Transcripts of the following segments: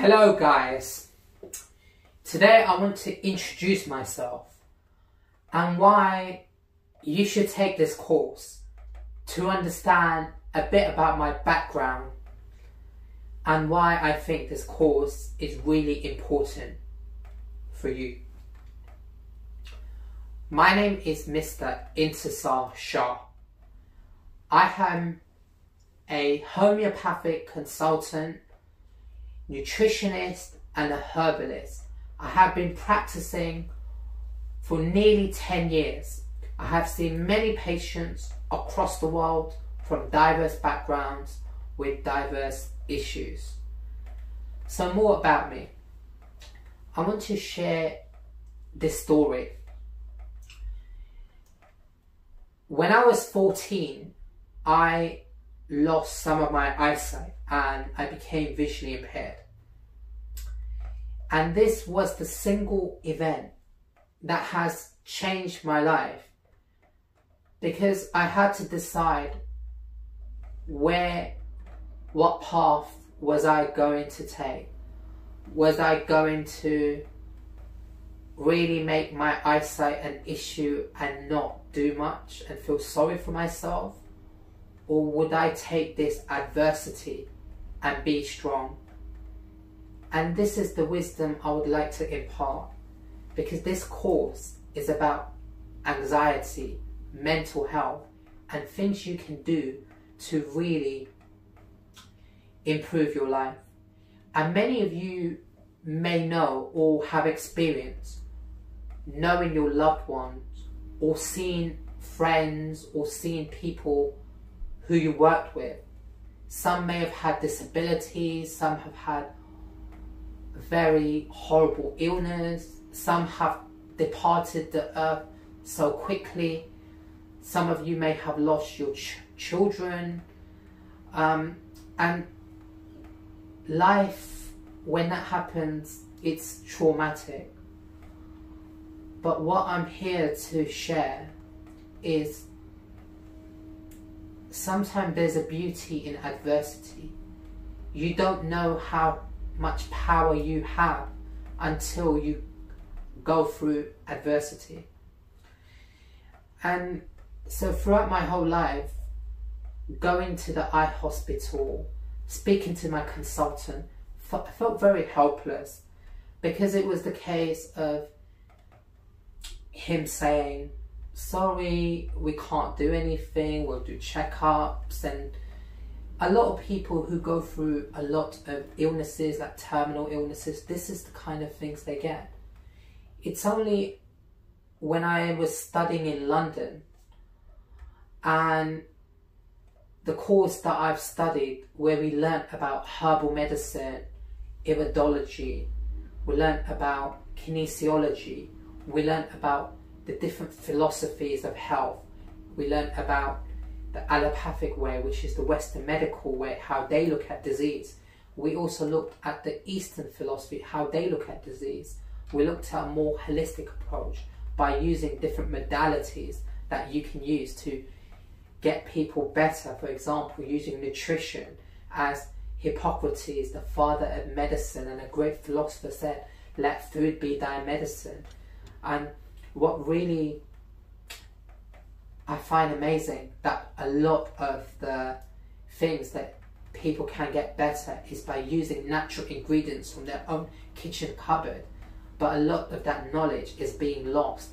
Hello guys. Today I want to introduce myself and why you should take this course to understand a bit about my background and why I think this course is really important for you. My name is Mr. Intisar Shah. I am a homeopathic consultant, nutritionist, and a herbalist. I have been practicing for nearly 10 years. I have seen many patients across the world from diverse backgrounds with diverse issues. So, more about me. I want to share this story. When I was 14, I lost some of my eyesight and I became visually impaired. And this was the single event that has changed my life because I had to decide where, what path was I going to take? Was I going to really make my eyesight an issue and not do much and feel sorry for myself? Or would I take this adversity and be strong? And this is the wisdom I would like to impart because this course is about anxiety, mental health, and things you can do to really improve your life. And many of you may know or have experienced knowing your loved ones or seeing friends or seeing people who you worked with. Some may have had disabilities, some have had very horrible illness, some have departed the earth so quickly, some of you may have lost your ch- children, um, and life, when that happens, it's traumatic. But what I'm here to share is sometimes there's a beauty in adversity. You don't know how much power you have until you go through adversity. And so throughout my whole life, going to the eye hospital, speaking to my consultant, I felt very helpless because it was the case of him saying, sorry, we can't do anything, we'll do checkups. And a lot of people who go through a lot of illnesses, like terminal illnesses, this is the kind of things they get. It's only when I was studying in London and the course that I've studied where we learnt about herbal medicine, iridology, we learnt about kinesiology, we learnt about the different philosophies of health. We learnt about the allopathic way, which is the Western medical way, how they look at disease. We also looked at the Eastern philosophy, how they look at disease. We looked at a more holistic approach by using different modalities that you can use to get people better. For example, using nutrition as Hippocrates, the father of medicine and a great philosopher said, let food be thy medicine. And what really I find amazing that a lot of the things that people can get better is by using natural ingredients from their own kitchen cupboard. But a lot of that knowledge is being lost.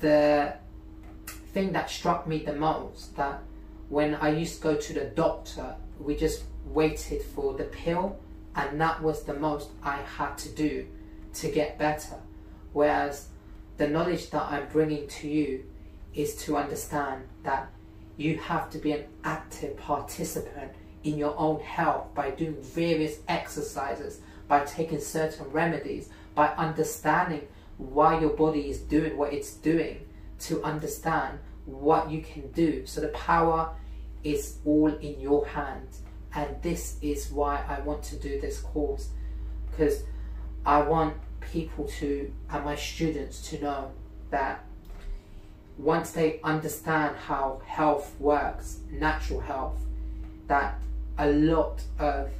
The thing that struck me the most that when I used to go to the doctor, we just waited for the pill, and that was the most I had to do to get better. Whereas the knowledge that I'm bringing to you is to understand that you have to be an active participant in your own health by doing various exercises, by taking certain remedies, by understanding why your body is doing what it's doing, to understand what you can do. So the power is all in your hand. And this is why I want to do this course because I want people to and my students to know that once they understand how health works, natural health, that a lot of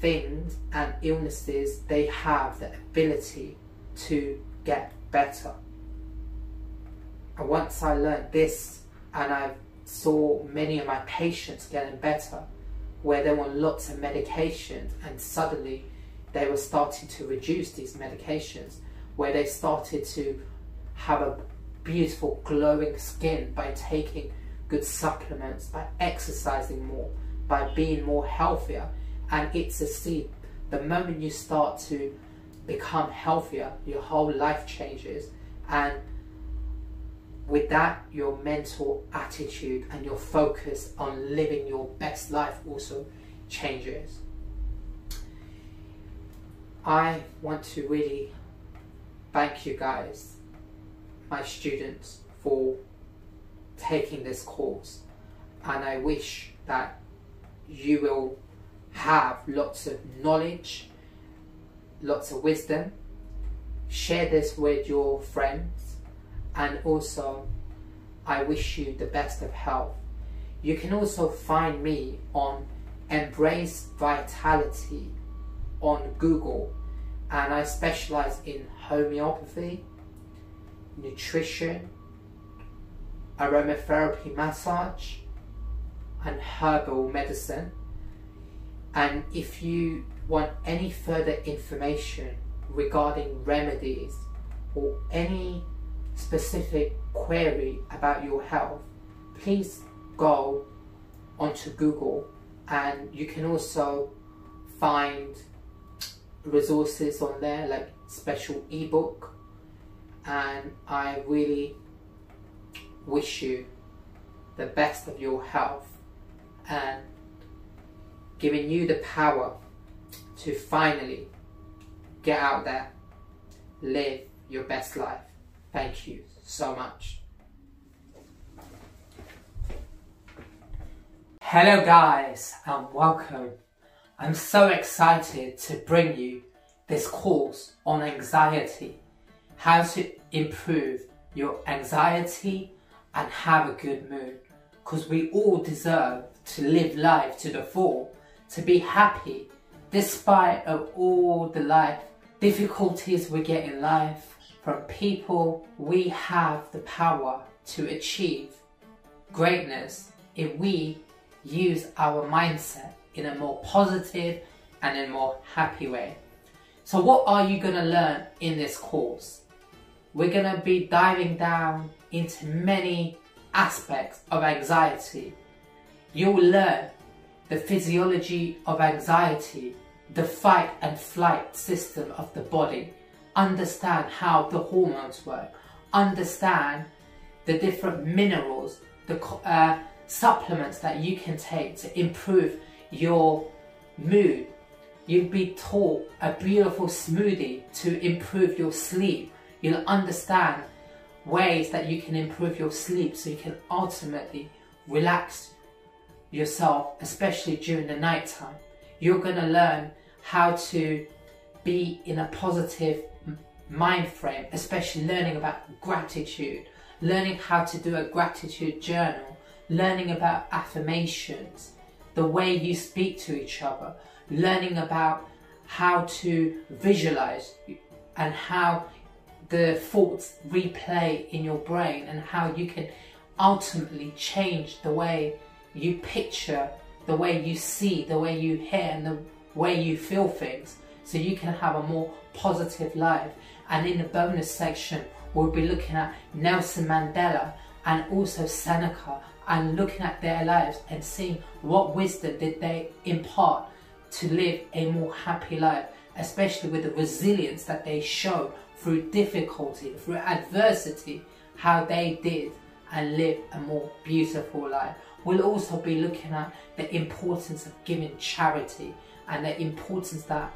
things and illnesses, they have the ability to get better. And once I learned this and I saw many of my patients getting better, where they were on lots of medications and suddenly they were starting to reduce these medications, where they started to have a beautiful glowing skin by taking good supplements, by exercising more, by being more healthier. And it's a seed. The moment you start to become healthier, your whole life changes. And with that, your mental attitude and your focus on living your best life also changes. I want to really thank you guys, my students, for taking this course. And I wish that you will have lots of knowledge, lots of wisdom. Share this with your friends and also I wish you the best of health. You can also find me on Embrace Vitality on Google and I specialize in homeopathy, nutrition, aromatherapy massage, and herbal medicine. And if you want any further information regarding remedies or any specific query about your health, please go onto Google and you can also find resources on there like special ebook and I really wish you the best of your health and giving you the power to finally get out there, live your best life. Thank you so much. Hello guys and welcome. I'm so excited to bring you this course on anxiety, how to improve your anxiety and have a good mood because we all deserve to live life to the full, to be happy despite of all the life difficulties we get in life from people we have the power to achieve greatness if we use our mindset in a more positive and a more happy way. So what are you going to learn in this course? We're going to be diving down into many aspects of anxiety. You'll learn the physiology of anxiety, the fight and flight system of the body, understand how the hormones work, understand the different minerals, the uh, supplements that you can take to improve your mood. You'll be taught a beautiful smoothie to improve your sleep. You'll understand ways that you can improve your sleep so you can ultimately relax yourself, especially during the night time. You're going to learn how to be in a positive mind frame, especially learning about gratitude, learning how to do a gratitude journal, learning about affirmations, the way you speak to each other, learning about how to visualize and how the thoughts replay in your brain and how you can ultimately change the way you picture, the way you see, the way you hear, and the way you feel things so you can have a more positive life. And in the bonus section, we'll be looking at Nelson Mandela and also Seneca and looking at their lives and seeing what wisdom did they impart to live a more happy life, especially with the resilience that they show through difficulty, through adversity, how they did and live a more beautiful life. We'll also be looking at the importance of giving charity and the importance that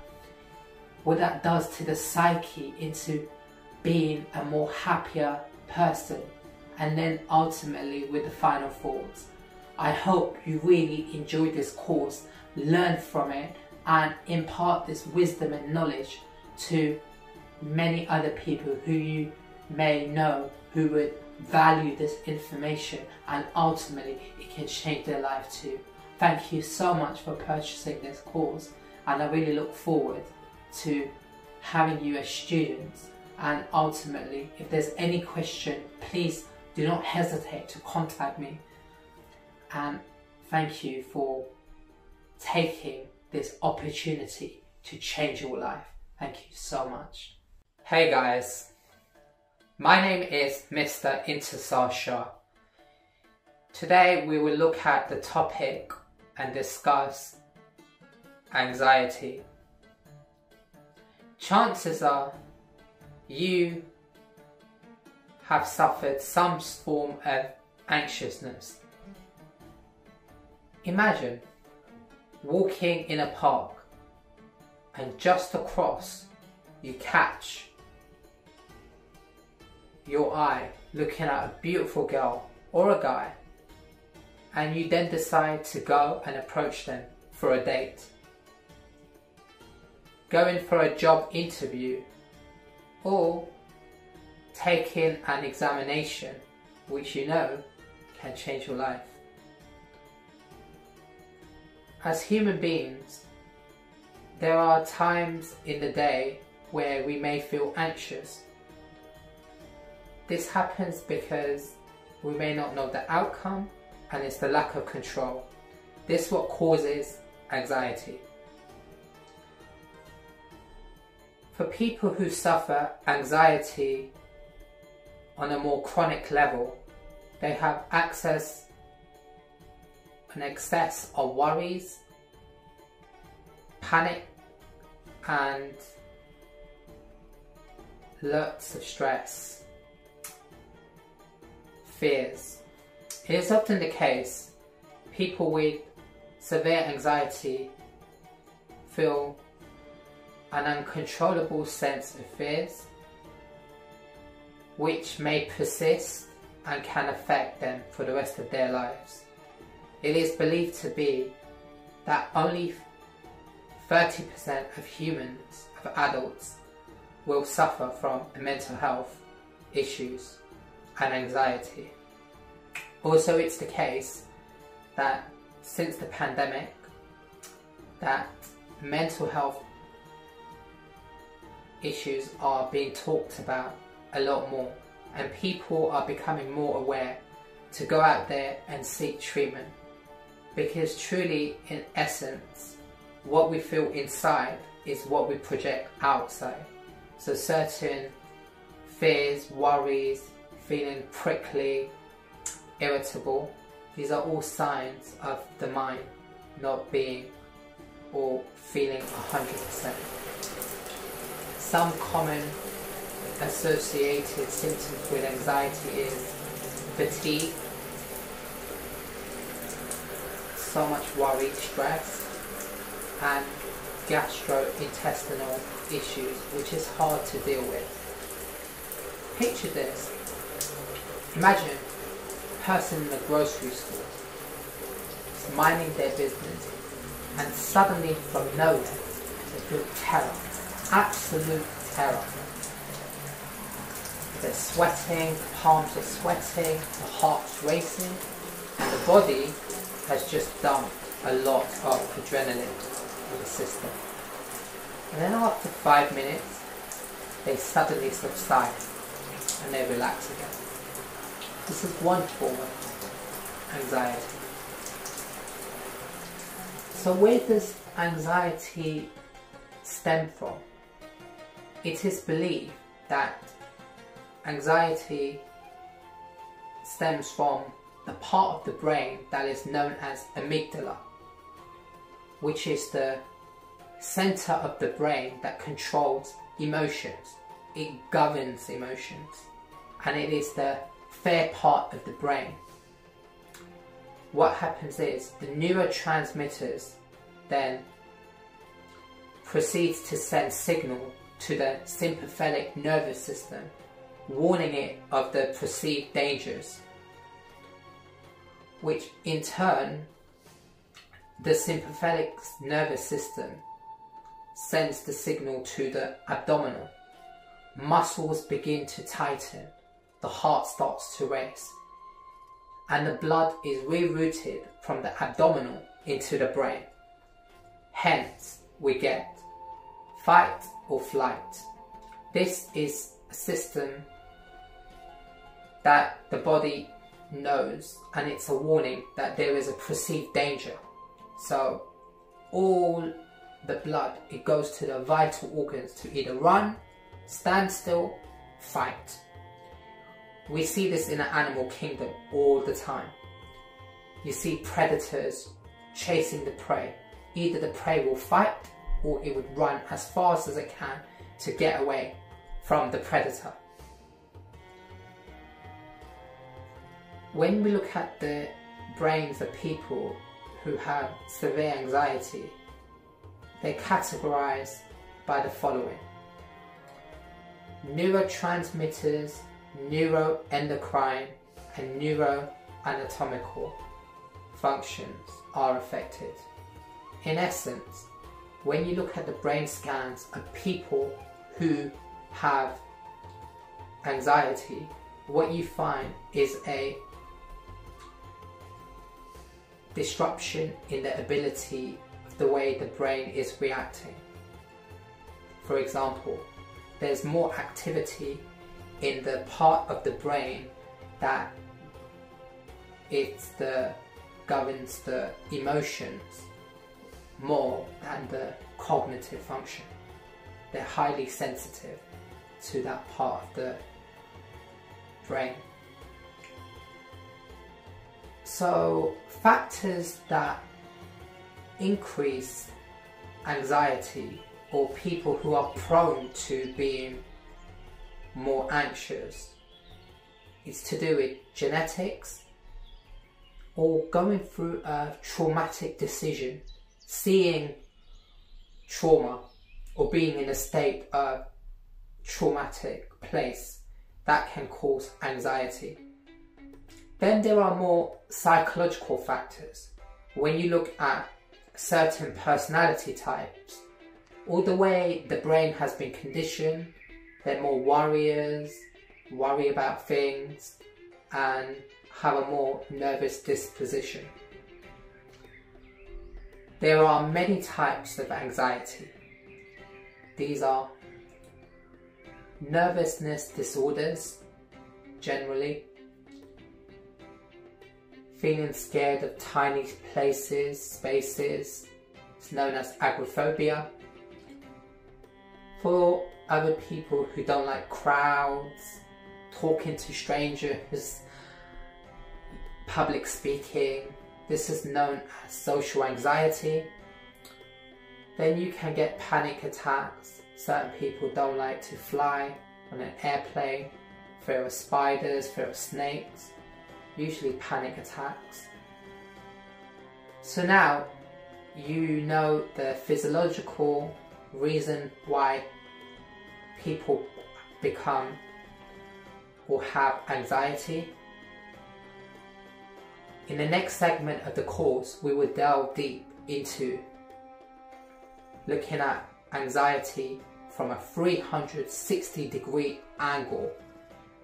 what that does to the psyche into being a more happier person and then ultimately with the final thoughts. I hope you really enjoyed this course, learn from it and impart this wisdom and knowledge to many other people who you may know who would value this information and ultimately it can change their life too. Thank you so much for purchasing this course and I really look forward to having you as students and ultimately if there's any question please do not hesitate to contact me and thank you for taking this opportunity to change your life. Thank you so much. Hey guys, my name is Mr. Intisar Shah. Today we will look at the topic and discuss anxiety. Chances are you have suffered some form of anxiousness. Imagine walking in a park and just across you catch your eye looking at a beautiful girl or a guy and you then decide to go and approach them for a date. Going for a job interview or taking an examination which you know can change your life. As human beings, there are times in the day where we may feel anxious. This happens because we may not know the outcome and it's the lack of control. This what causes anxiety. For people who suffer anxiety on a more chronic level, they have access an excess of worries, panic and lots of stress, fears. It is often the case people with severe anxiety feel an uncontrollable sense of fears which may persist and can affect them for the rest of their lives. It is believed to be that only 30% of humans, of adults, will suffer from mental health issues and anxiety. Also, it's the case that since the pandemic, that mental health issues are being talked about a lot more and people are becoming more aware to go out there and seek treatment. Because truly in essence what we feel inside is what we project outside. So certain fears worries feeling prickly irritable these are all signs of the mind not being or feeling 100% some common associated symptoms with anxiety is fatigue so much worry, stress, and gastrointestinal issues, which is hard to deal with. Picture this. Imagine a person in the grocery store minding their business and suddenly from nowhere they feel terror, absolute terror. They're sweating, the palms are sweating, the heart's racing, and the body has just dumped a lot of adrenaline in the system. And then after five minutes, they suddenly subside and they relax again. This is one form of anxiety. So where does anxiety stem from? It is believed that anxiety stems from the part of the brain that is known as amygdala, which is the center of the brain that controls emotions. It governs emotions and it is the fair part of the brain. What happens is the neurotransmitters then proceeds to send signal to the sympathetic nervous system warning it of the perceived dangers which in turn the sympathetic nervous system sends the signal to the abdominal. Muscles begin to tighten, the heart starts to race, and the blood is rerouted from the abdominal into the brain. Hence, we get fight or flight. This is a system that the body knows and it's a warning that there is a perceived danger. So all the blood, it goes to the vital organs to either run, stand still, fight. We see this in the animal kingdom all the time. You see predators chasing the prey. Either the prey will fight or it would run as fast as it can to get away from the predator. When we look at the brains of people who have severe anxiety, they're categorized by the following. Neurotransmitters, neuroendocrine, and neuroanatomical functions are affected. In essence, when you look at the brain scans of people who have anxiety, what you find is a disruption in the ability of the way the brain is reacting. For example, there's more activity in the part of the brain that it's the governs the emotions more than the cognitive function. They're highly sensitive to that part of the brain. So factors that increase anxiety or people who are prone to being more anxious is to do with genetics or going through a traumatic decision, seeing trauma or being in a state of traumatic place that can cause anxiety. Then there are more psychological factors. When you look at certain personality types, or the way the brain has been conditioned, they're more warriors, worry about things, and have a more nervous disposition. There are many types of anxiety. These are nervousness disorders, generally, feeling scared of tiny places, spaces, it's known as agoraphobia. For other people who don't like crowds, talking to strangers, public speaking, this is known as social anxiety. Then you can get panic attacks. Certain people don't like to fly on an airplane, fear of spiders, fear of snakes usually panic attacks. So now you know the physiological reason why people become or have anxiety. In the next segment of the course, we will delve deep into looking at anxiety from a 360 degree angle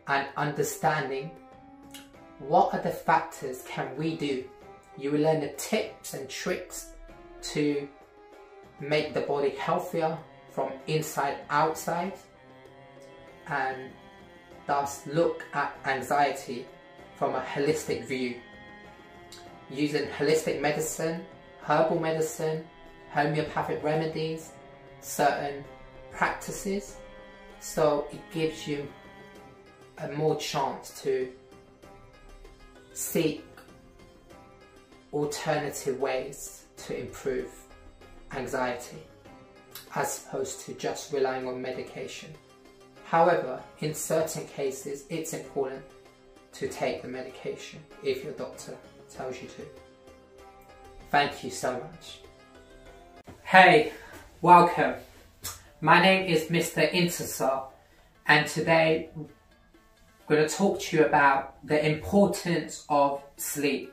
and understanding what are the factors can we do? You will learn the tips and tricks to make the body healthier from inside outside and thus look at anxiety from a holistic view using holistic medicine, herbal medicine, homeopathic remedies, certain practices so it gives you a more chance to seek alternative ways to improve anxiety as opposed to just relying on medication. However, in certain cases, it's important to take the medication if your doctor tells you to. Thank you so much. Hey, welcome. My name is Mr. Intisar and today I'm going to talk to you about the importance of sleep.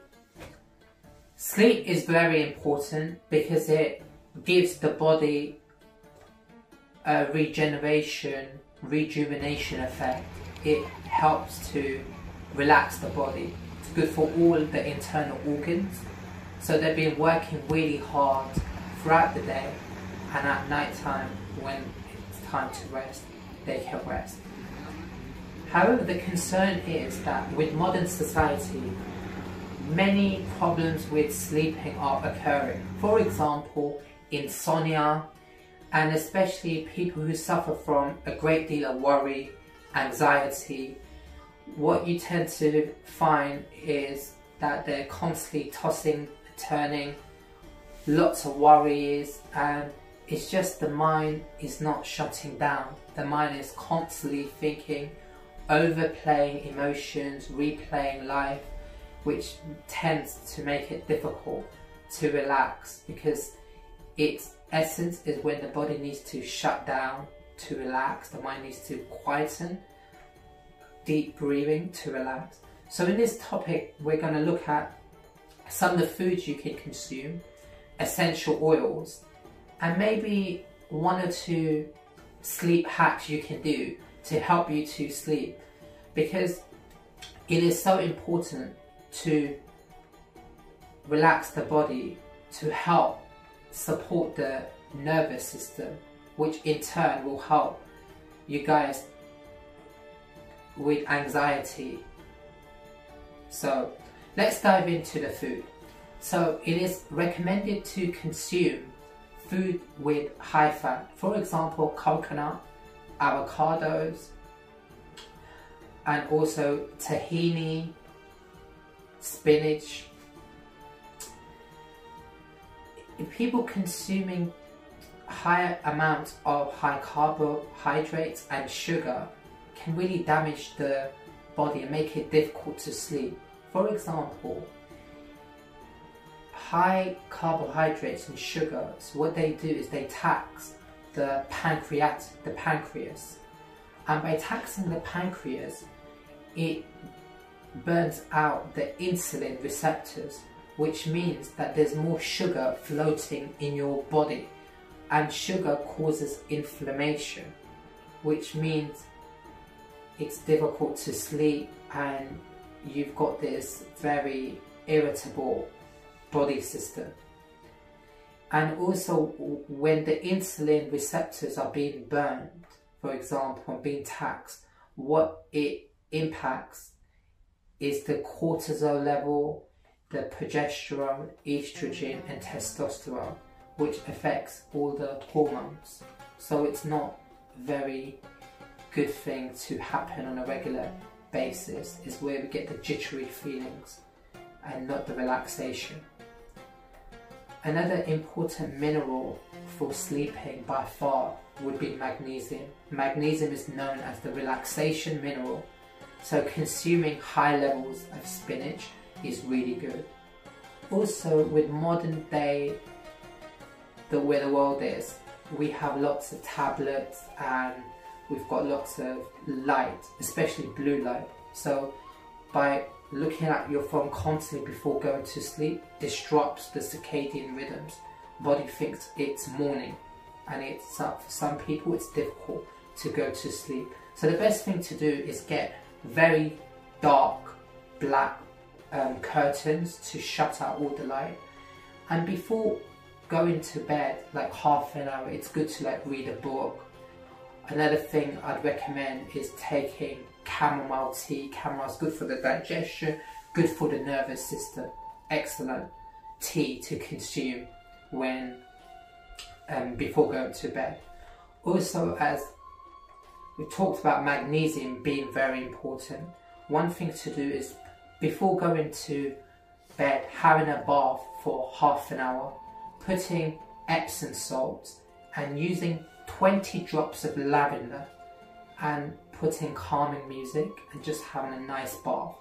Sleep is very important because it gives the body a regeneration, rejuvenation effect. It helps to relax the body. It's good for all the internal organs. So they've been working really hard throughout the day and at night time when it's time to rest, they can rest. However, the concern is that with modern society, many problems with sleeping are occurring. For example, insomnia, and especially people who suffer from a great deal of worry, anxiety. What you tend to find is that they're constantly tossing, turning, lots of worries, and it's just the mind is not shutting down. The mind is constantly thinking, overplaying emotions, replaying life, which tends to make it difficult to relax because its essence is when the body needs to shut down to relax, the mind needs to quieten, deep breathing to relax. So in this topic, we're going to look at some of the foods you can consume, essential oils, and maybe one or two sleep hacks you can do to help you to sleep. Because it is so important to relax the body to help support the nervous system which in turn will help you guys with anxiety. So let's dive into the food. So it is recommended to consume food with high fat. For example coconut avocados and also tahini spinach. People consuming higher amounts of high carbohydrates and sugar can really damage the body and make it difficult to sleep. For example, high carbohydrates and sugars, what they do is they tax the pancreas, the pancreas. And by taxing the pancreas, it burns out the insulin receptors, which means that there's more sugar floating in your body. And sugar causes inflammation, which means it's difficult to sleep and you've got this very irritable body system. And also, when the insulin receptors are being burned, for example, and being taxed, what it impacts is the cortisol level, the progesterone, estrogen, mm-hmm. and testosterone, which affects all the hormones. So it's not very good thing to happen on a regular basis is where we get the jittery feelings and not the relaxation. Another important mineral for sleeping by far would be magnesium. Magnesium is known as the relaxation mineral so consuming high levels of spinach is really good. Also with modern day, the way the world is, we have lots of tablets and we've got lots of light, especially blue light. So by looking at your phone constantly before going to sleep disrupts the circadian rhythms. Body thinks it's morning and it's for some people it's difficult to go to sleep. So the best thing to do is get very dark black um, curtains to shut out all the light. And before going to bed, like half an hour, it's good to like read a book. Another thing I'd recommend is taking chamomile tea. Chamomile is good for the digestion, good for the nervous system. Excellent tea to consume when um, before going to bed. Also, as we talked about magnesium being very important. One thing to do is before going to bed, having a bath for half an hour, putting Epsom salts and using 20 drops of lavender and putting calming music and just having a nice bath.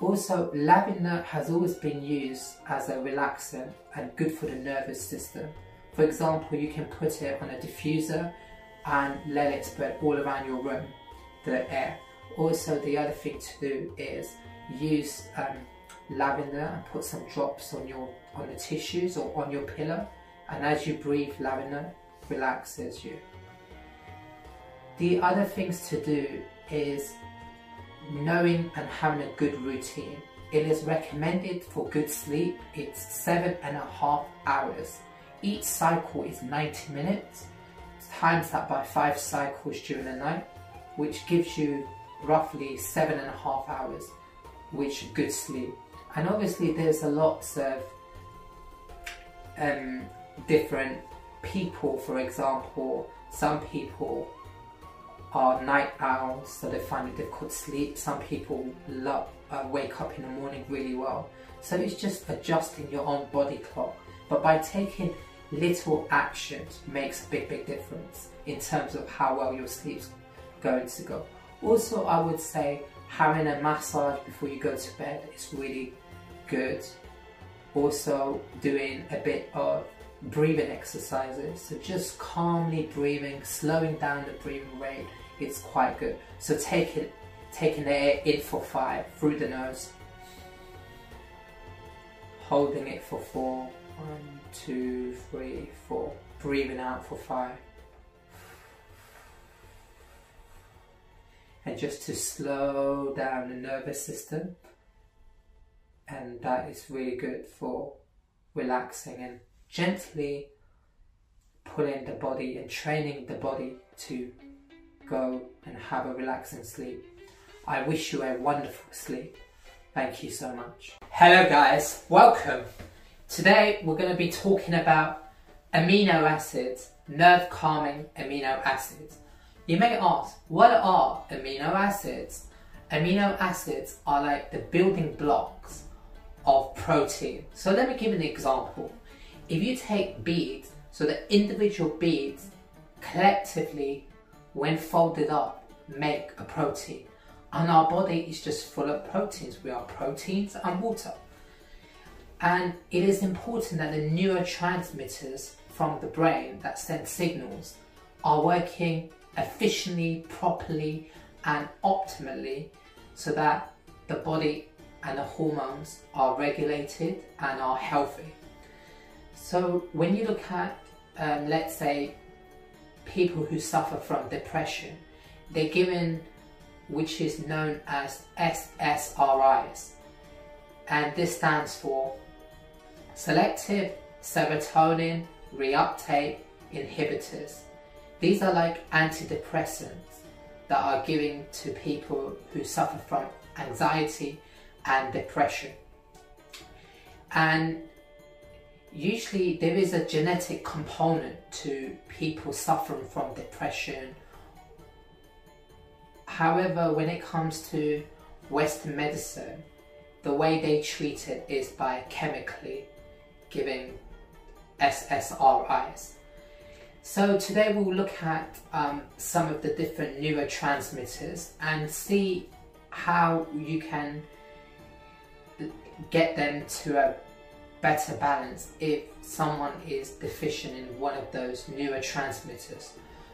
Also, lavender has always been used as a relaxant and good for the nervous system. For example, you can put it on a diffuser and let it spread all around your room, the air. Also, the other thing to do is use um, lavender and put some drops on your on the tissues or on your pillow, and as you breathe, lavender relaxes you. The other things to do is knowing and having a good routine. It is recommended for good sleep, it's seven and a half hours. each cycle is 90 minutes, times that by five cycles during the night, which gives you roughly seven and a half hours, which good sleep. And obviously there's a lots of um, different people, for example, some people are night owls, so they find it difficult to sleep. Some people love, uh, wake up in the morning really well. So it's just adjusting your own body clock. But by taking little actions makes a big, big difference in terms of how well your sleep's going to go. Also, I would say having a massage before you go to bed is really good. Also, doing a bit of breathing exercises. So just calmly breathing, slowing down the breathing rate, it's quite good. So take it, taking the air in for five through the nose, holding it for four, one, two, three, four, breathing out for five. And just to slow down the nervous system, and that is really good for relaxing and gently pulling the body and training the body to go and have a relaxing sleep. I wish you a wonderful sleep. Thank you so much. Hello guys, welcome. Today we're going to be talking about amino acids, nerve calming amino acids. You may ask, what are amino acids? Amino acids are like the building blocks of protein. So let me give an example. If you take beads, so the individual beads collectively, when folded up, make a protein. And our body is just full of proteins. We are proteins and water. And it is important that the neurotransmitters from the brain that send signals are working efficiently, properly, and optimally so that the body and the hormones are regulated and are healthy. So when you look at, um, let's say, people who suffer from depression, they're given which is known as SSRIs, and this stands for selective serotonin reuptake inhibitors. These are like antidepressants that are given to people who suffer from anxiety and depression. And usually there is a genetic component to people suffering from depression. However, when it comes to Western medicine, the way they treat it is by chemically giving SSRIs. So today we'll look at um, some of the different neurotransmitters and see how you can get them to a better balance if someone is deficient in one of those neurotransmitters.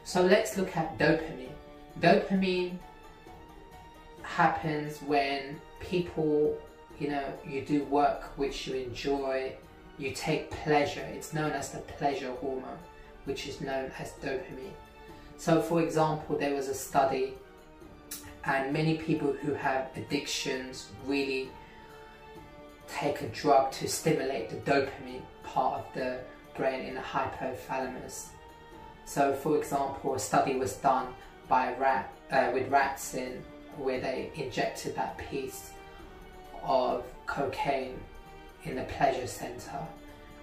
So let's look at dopamine. Dopamine happens when people, you know, you do work which you enjoy, you take pleasure. It's known as the pleasure hormone, which is known as dopamine. So for example, there was a study and many people who have addictions really take a drug to stimulate the dopamine part of the brain in the hypothalamus. So, for example, a study was done by rat uh, with rats in where they injected that piece of cocaine in the pleasure center,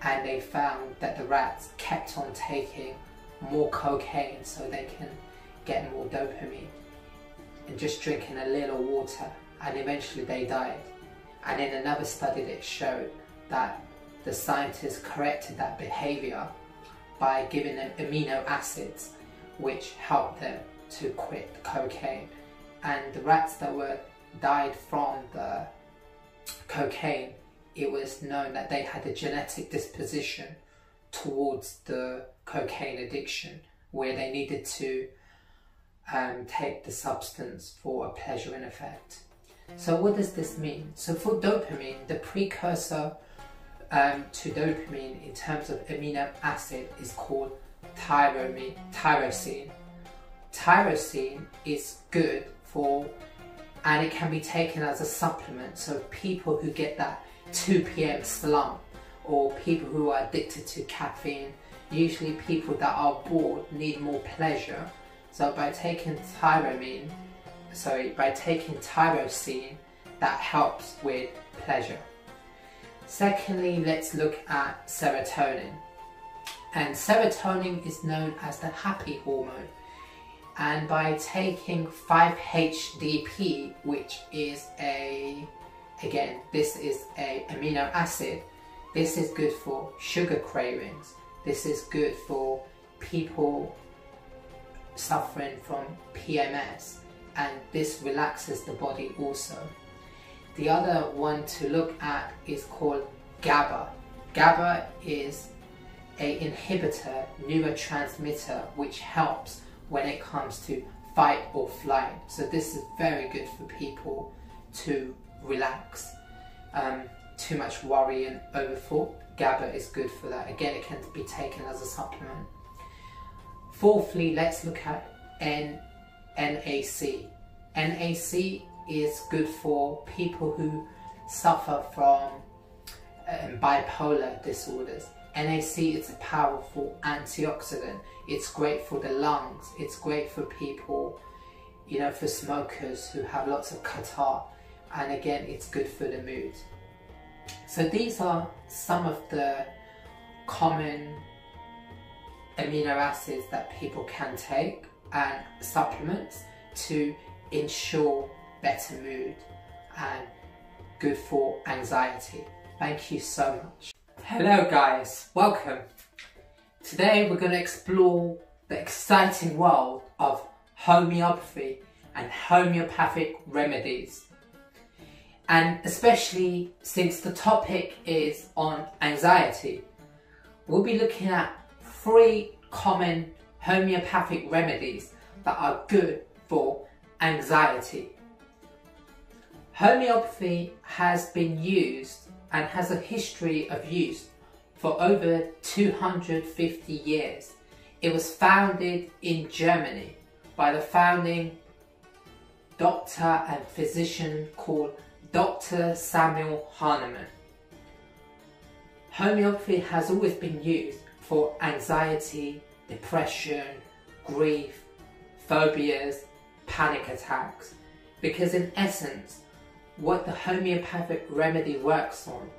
and they found that the rats kept on taking more cocaine so they can get more dopamine and just drinking a little water, and eventually they died. And in another study that showed that the scientists corrected that behavior by giving them amino acids which helped them to quit cocaine. And the rats that were died from the cocaine, it was known that they had a genetic disposition towards the cocaine addiction where they needed to um, take the substance for a pleasuring effect. So what does this mean? So for dopamine, the precursor um, to dopamine in terms of amino acid is called tyrosine. Tyrosine. Tyrosine is good for, and it can be taken as a supplement. So people who get that 2 p.m. slump or people who are addicted to caffeine. Usually people that are bored need more pleasure. So by taking tyramine, sorry, by taking tyrosine, that helps with pleasure. Secondly, let's look at serotonin. And serotonin is known as the happy hormone. And by taking 5-HTP, which is a, again, this is a amino acid, this is good for sugar cravings. This is good for people suffering from PMS and this relaxes the body also. The other one to look at is called GABA. GABA is a inhibitor neurotransmitter which helps when it comes to fight or flight. So this is very good for people to relax. Um, too much worry and overthought. GABA is good for that. Again, it can be taken as a supplement. Fourthly, let's look at N NAC. NAC is good for people who suffer from um, bipolar disorders. NAC is a powerful antioxidant. It's great for the lungs. It's great for people, you know, for smokers who have lots of catarrh. And again, it's good for the mood. So these are some of the common amino acids that people can take and supplements to ensure better mood and good for anxiety. Thank you so much. Hello guys, welcome. Today we're going to explore the exciting world of homeopathy and homeopathic remedies. And especially since the topic is on anxiety, we'll be looking at three common homeopathic remedies that are good for anxiety. Homeopathy has been used and has a history of use for over 250 years. It was founded in Germany by the founding doctor and physician called Dr. Samuel Hahnemann. Homeopathy has always been used for anxiety, depression, grief, phobias, panic attacks, because in essence, what the homeopathic remedy works on,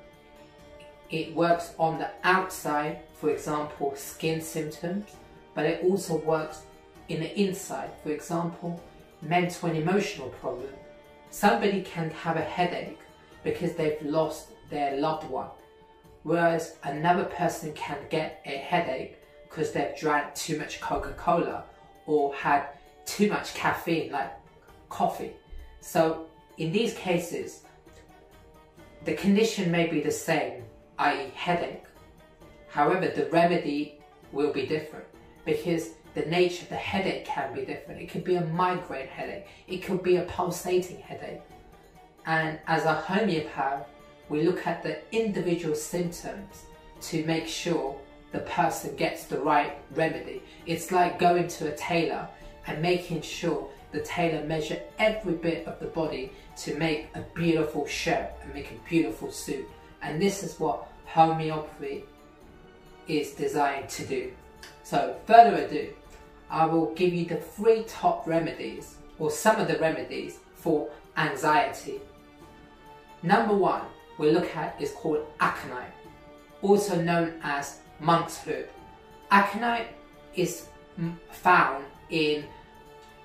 it works on the outside, for example, skin symptoms, but it also works in the inside, for example, mental and emotional problems. Somebody can have a headache because they've lost their loved one, whereas another person can get a headache because they've drank too much Coca-Cola or had too much caffeine like coffee. So in these cases, the condition may be the same, i.e. headache. However, the remedy will be different because the nature of the headache can be different. It could be a migraine headache. It could be a pulsating headache. And as a homeopath, we look at the individual symptoms to make sure the person gets the right remedy. It's like going to a tailor and making sure the tailor measure every bit of the body to make a beautiful shirt and make a beautiful suit. And this is what homeopathy is designed to do. So further ado, I will give you the three top remedies or some of the remedies for anxiety. Number one we look at is called aconite, also known as monkshood. Aconite is found in,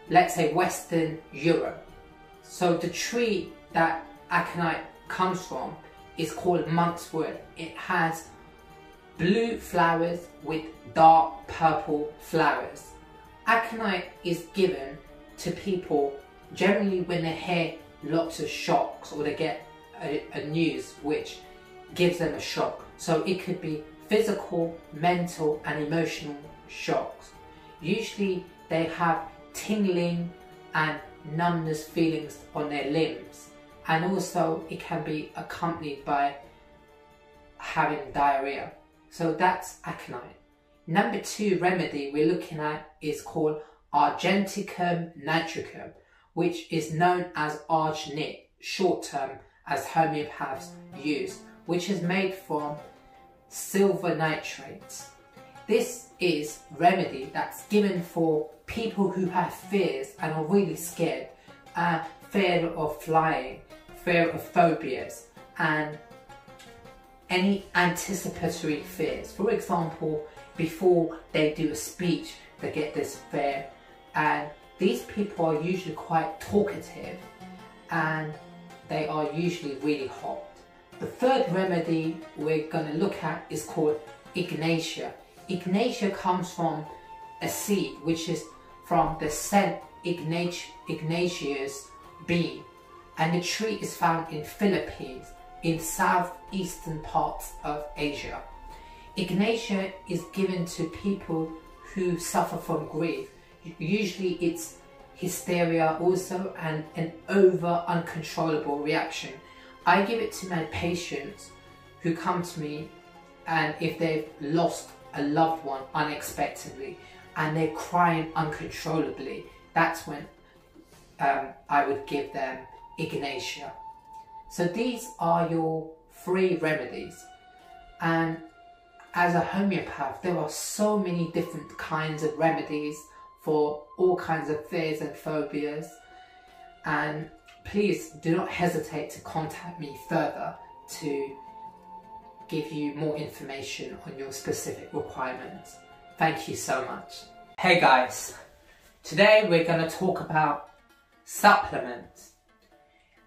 let's say, Western Europe. So the tree that aconite comes from is called monkswood. It has blue flowers with dark purple flowers. Aconite is given to people generally when they hear lots of shocks or they get a, a news which gives them a shock. So it could be physical, mental and emotional shocks. Usually they have tingling and numbness feelings on their limbs and also it can be accompanied by having diarrhea. So that's aconite. Number two remedy we're looking at is called Argenticum nitricum, which is known as Argnit, short term as homeopaths use, which is made from silver nitrate. This is remedy that's given for people who have fears and are really scared, uh, fear of flying, fear of phobias, and any anticipatory fears. For example, before they do a speech, they get this fear, and these people are usually quite talkative and they are usually really hot. The third remedy we're going to look at is called Ignatia. Ignatia comes from a seed which is from the Saint Ignatius bean and the tree is found in Philippines in southeastern parts of Asia. Ignatia is given to people who suffer from grief. Usually it's hysteria also and an over uncontrollable reaction. I give it to my patients who come to me and if they've lost a loved one unexpectedly and they're crying uncontrollably, that's when um, I would give them Ignatia. So these are your free remedies. And as a homeopath, there are so many different kinds of remedies for all kinds of fears and phobias. And please do not hesitate to contact me further to give you more information on your specific requirements. Thank you so much. Hey guys, today we're going to talk about supplements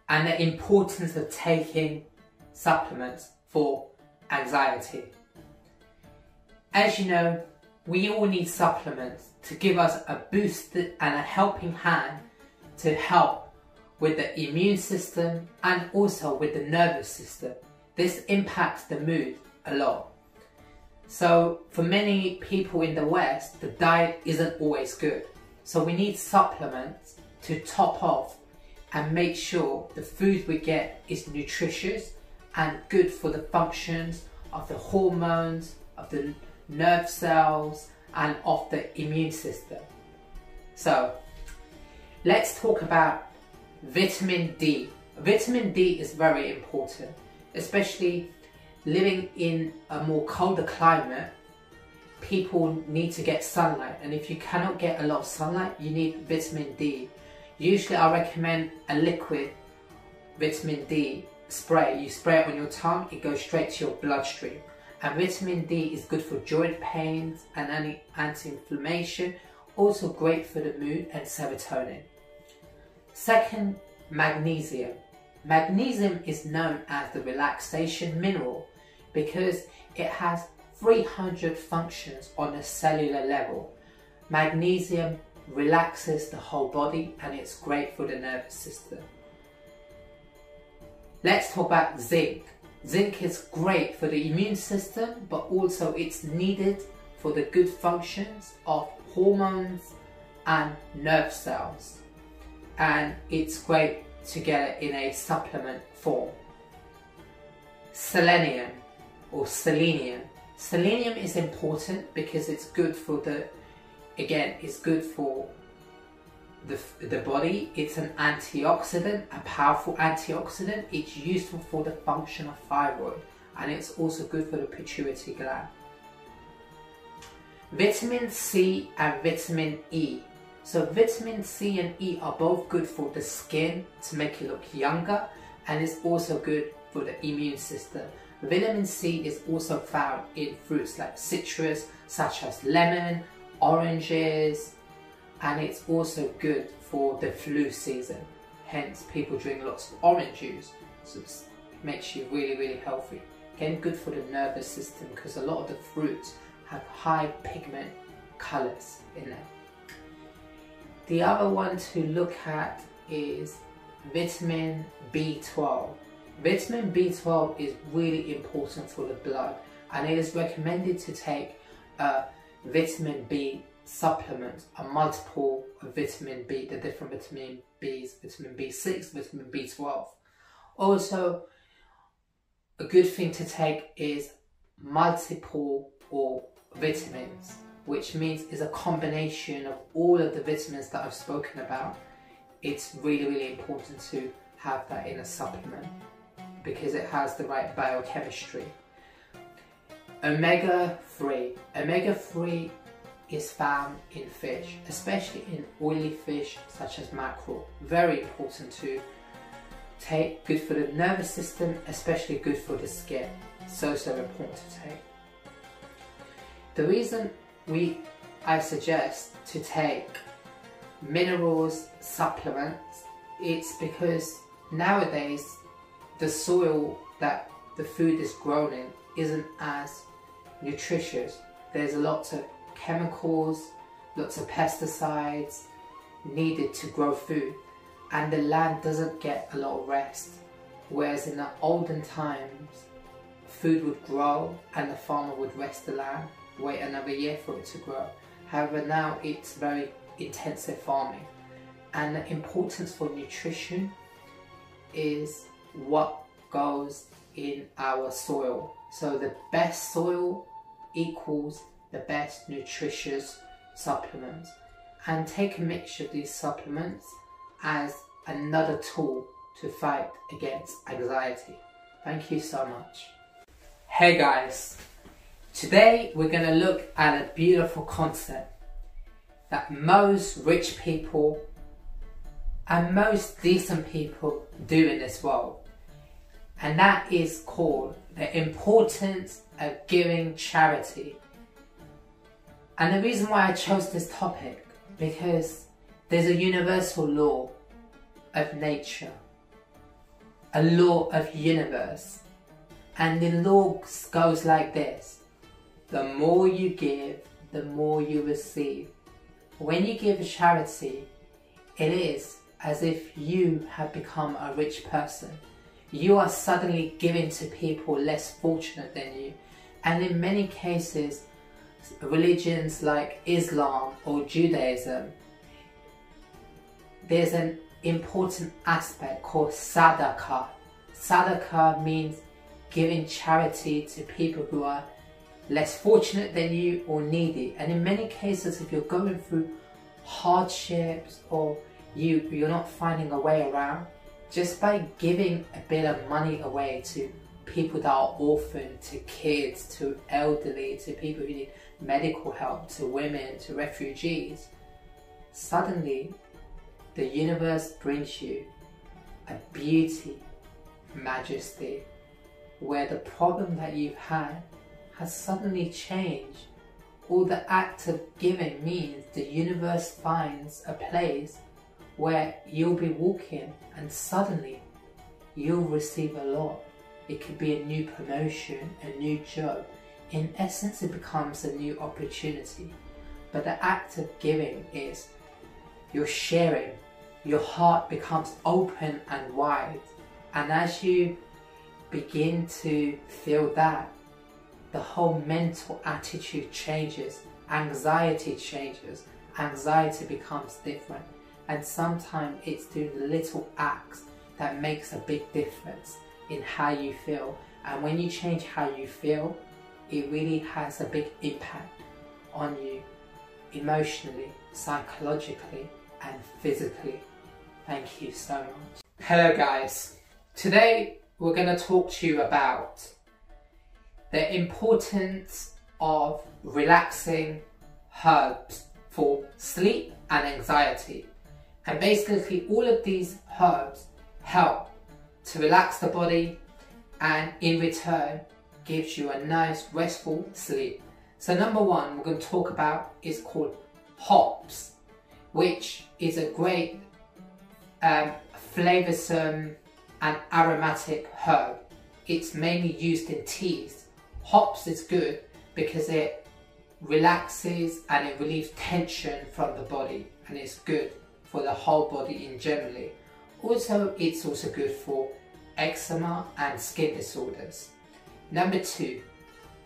and the importance of taking supplements for anxiety. As you know, we all need supplements to give us a boost and a helping hand to help with the immune system and also with the nervous system. This impacts the mood a lot. So for many people in the West, the diet isn't always good. So we need supplements to top off and make sure the food we get is nutritious and good for the functions of the hormones, of the nerve cells, and of the immune system. So, let's talk about vitamin D. Vitamin D is very important, especially living in a more colder climate. People need to get sunlight, and if you cannot get a lot of sunlight, you need vitamin D Usually I recommend a liquid vitamin D spray. You spray it on your tongue, it goes straight to your bloodstream. And vitamin D is good for joint pains and anti-inflammation, also great for the mood and serotonin. Second, magnesium. Magnesium is known as the relaxation mineral because it has 300 functions on a cellular level. Magnesium relaxes the whole body and it's great for the nervous system. Let's talk about zinc. Zinc is great for the immune system but also it's needed for the good functions of hormones and nerve cells and it's great to get it in a supplement form. Selenium or selenium. Selenium is important because it's good for the again, it's good for the, the body. It's an antioxidant, a powerful antioxidant. It's useful for the function of thyroid and it's also good for the pituitary gland. Vitamin C and vitamin E. So vitamin C and E are both good for the skin to make you look younger and it's also good for the immune system. Vitamin C is also found in fruits like citrus, such as lemon, oranges, and it's also good for the flu season. Hence, people drink lots of orange juice, so it makes you really, really healthy. Again, good for the nervous system because a lot of the fruits have high pigment colors in them. The other one to look at is vitamin B12. Vitamin B12 is really important for the blood and it is recommended to take uh, vitamin B supplements a multiple of vitamin B, the different vitamin Bs, vitamin B6, vitamin B12. Also, a good thing to take is multiple or vitamins, which means is a combination of all of the vitamins that I've spoken about. It's really, really important to have that in a supplement because it has the right biochemistry. Omega-3. Omega-3 is found in fish, especially in oily fish such as mackerel. Very important to take, good for the nervous system, especially good for the skin. So, so important to take. The reason we, I suggest to take minerals supplements, it's because nowadays the soil that the food is grown in isn't as nutritious. There's lots of chemicals, lots of pesticides needed to grow food and the land doesn't get a lot of rest. Whereas in the olden times, food would grow and the farmer would rest the land, wait another year for it to grow. However, now it's very intensive farming. And the importance for nutrition is what goes in our soil. So the best soil equals the best nutritious supplements. And take a mixture of these supplements as another tool to fight against anxiety. Thank you so much. Hey guys, today we're going to look at a beautiful concept that most rich people and most decent people do in this world. And that is called the importance of giving charity. And the reason why I chose this topic, because there's a universal law of nature, a law of universe. And the law goes like this. The more you give, the more you receive. When you give charity, it is as if you have become a rich person. You are suddenly giving to people less fortunate than you. And in many cases, religions like Islam or Judaism, there's an important aspect called sadaqah. Sadaqah means giving charity to people who are less fortunate than you or needy. And in many cases, if you're going through hardships or you, you're not finding a way around, just by giving a bit of money away to people that are orphaned, to kids, to elderly, to people who need medical help, to women, to refugees, suddenly the universe brings you a beauty, majesty, where the problem that you've had has suddenly changed. All the act of giving means the universe finds a place where you'll be walking and suddenly you'll receive a lot. It could be a new promotion, a new job. In essence, it becomes a new opportunity. But the act of giving is you're sharing your heart becomes open and wide. And as you begin to feel that, the whole mental attitude changes, anxiety changes, anxiety becomes different. And sometimes it's doing the little acts that makes a big difference in how you feel. And when you change how you feel, it really has a big impact on you emotionally, psychologically, and physically. Thank you so much. Hello guys. Today we're going to talk to you about the importance of relaxing herbs for sleep and anxiety. And basically all of these herbs help to relax the body and in return gives you a nice restful sleep. So number one we're going to talk about is called hops, which is a great um, flavoursome and aromatic herb. It's mainly used in teas. Hops is good because it relaxes and it relieves tension from the body and it's good for the whole body in generally. Also, it's also good for eczema and skin disorders. Number two,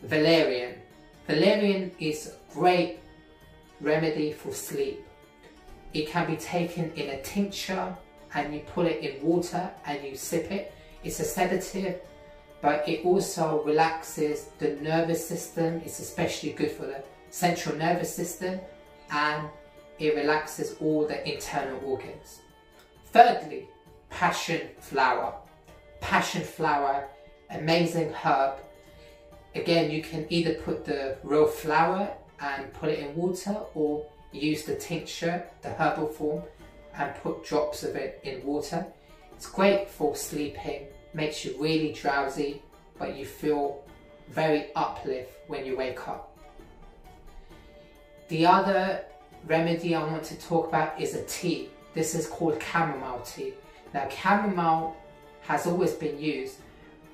valerian. Valerian is a great remedy for sleep. It can be taken in a tincture and you put it in water and you sip it. It's a sedative, but it also relaxes the nervous system. It's especially good for the central nervous system and it relaxes all the internal organs. Thirdly, passion flower. Passion flower, amazing herb. again, you can either put the real flower and put it in water or use the tincture, the herbal form, and put drops of it in water. It's great for sleeping, makes you really drowsy, but you feel very uplift when you wake up. The other remedy I want to talk about is a tea. This is called chamomile tea. Now chamomile has always been used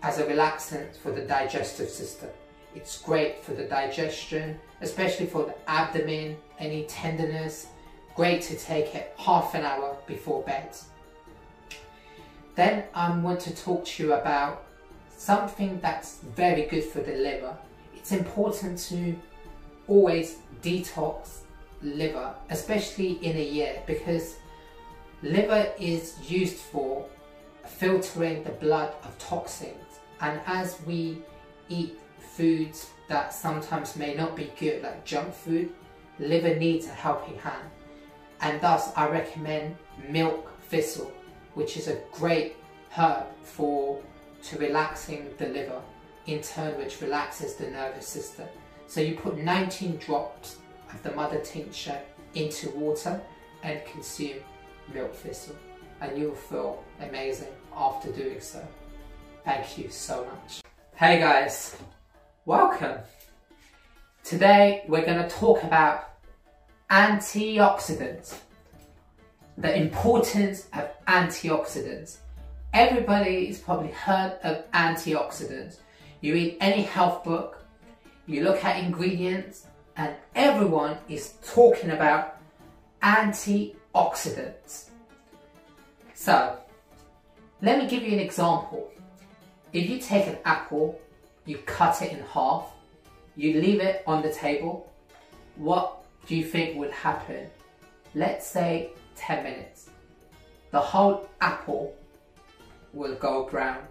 as a relaxant for the digestive system. It's great for the digestion, especially for the abdomen, any tenderness. Great to take it half an hour before bed. Then I want to talk to you about something that's very good for the liver. It's important to always detox liver, especially in a year, because liver is used for filtering the blood of toxins. And as we eat foods that sometimes may not be good, like junk food, liver needs a helping hand. And thus, I recommend milk thistle, which is a great herb for to relaxing the liver, in turn which relaxes the nervous system. So you put 19 drops of the mother tincture into water and consume milk thistle and you'll feel amazing after doing so. Thank you so much. Hey guys, welcome. Today we're going to talk about antioxidants. The importance of antioxidants. Everybody has probably heard of antioxidants. You read any health book, you look at ingredients, and everyone is talking about antioxidants. So, let me give you an example. If you take an apple, you cut it in half, you leave it on the table, what do you think would happen? Let's say 10 minutes. The whole apple will go brown.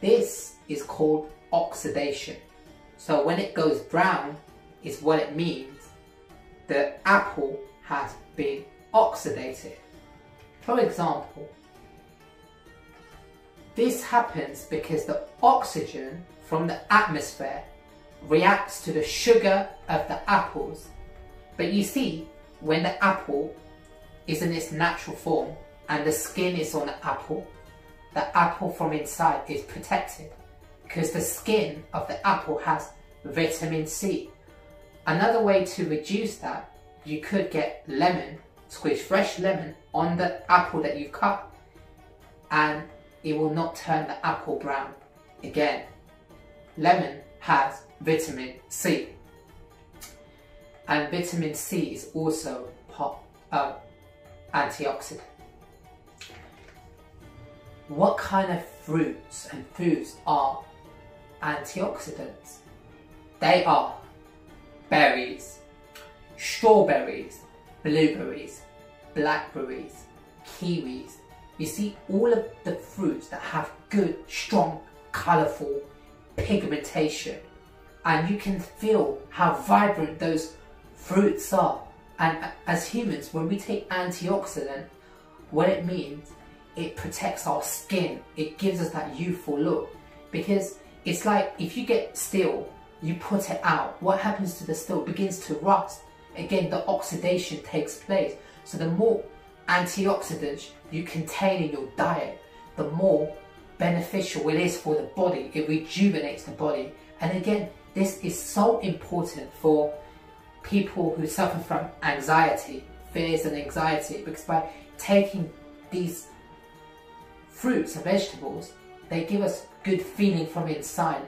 This is called oxidation. So when it goes brown, is what it means the apple has been oxidated. For example, this happens because the oxygen from the atmosphere reacts to the sugar of the apples. But you see, when the apple is in its natural form and the skin is on the apple, the apple from inside is protected because the skin of the apple has vitamin C. Another way to reduce that, you could get lemon, squeeze fresh lemon on the apple that you've cut and it will not turn the apple brown. Again, lemon has vitamin C. And vitamin C is also part, uh, antioxidant. What kind of fruits and foods are antioxidants? They are berries, strawberries, blueberries, blackberries, kiwis. You see all of the fruits that have good, strong, colourful pigmentation and you can feel how vibrant those fruits are. And as humans, when we take antioxidant, what it means, it protects our skin. It gives us that youthful look. Because it's like if you get steel, you put it out. What happens to the steel? It begins to rust. Again, the oxidation takes place. So the more antioxidants you contain in your diet, the more beneficial it is for the body. It rejuvenates the body. And again, this is so important for people who suffer from anxiety, fears and anxiety, because by taking these fruits and vegetables, they give us good feeling from inside,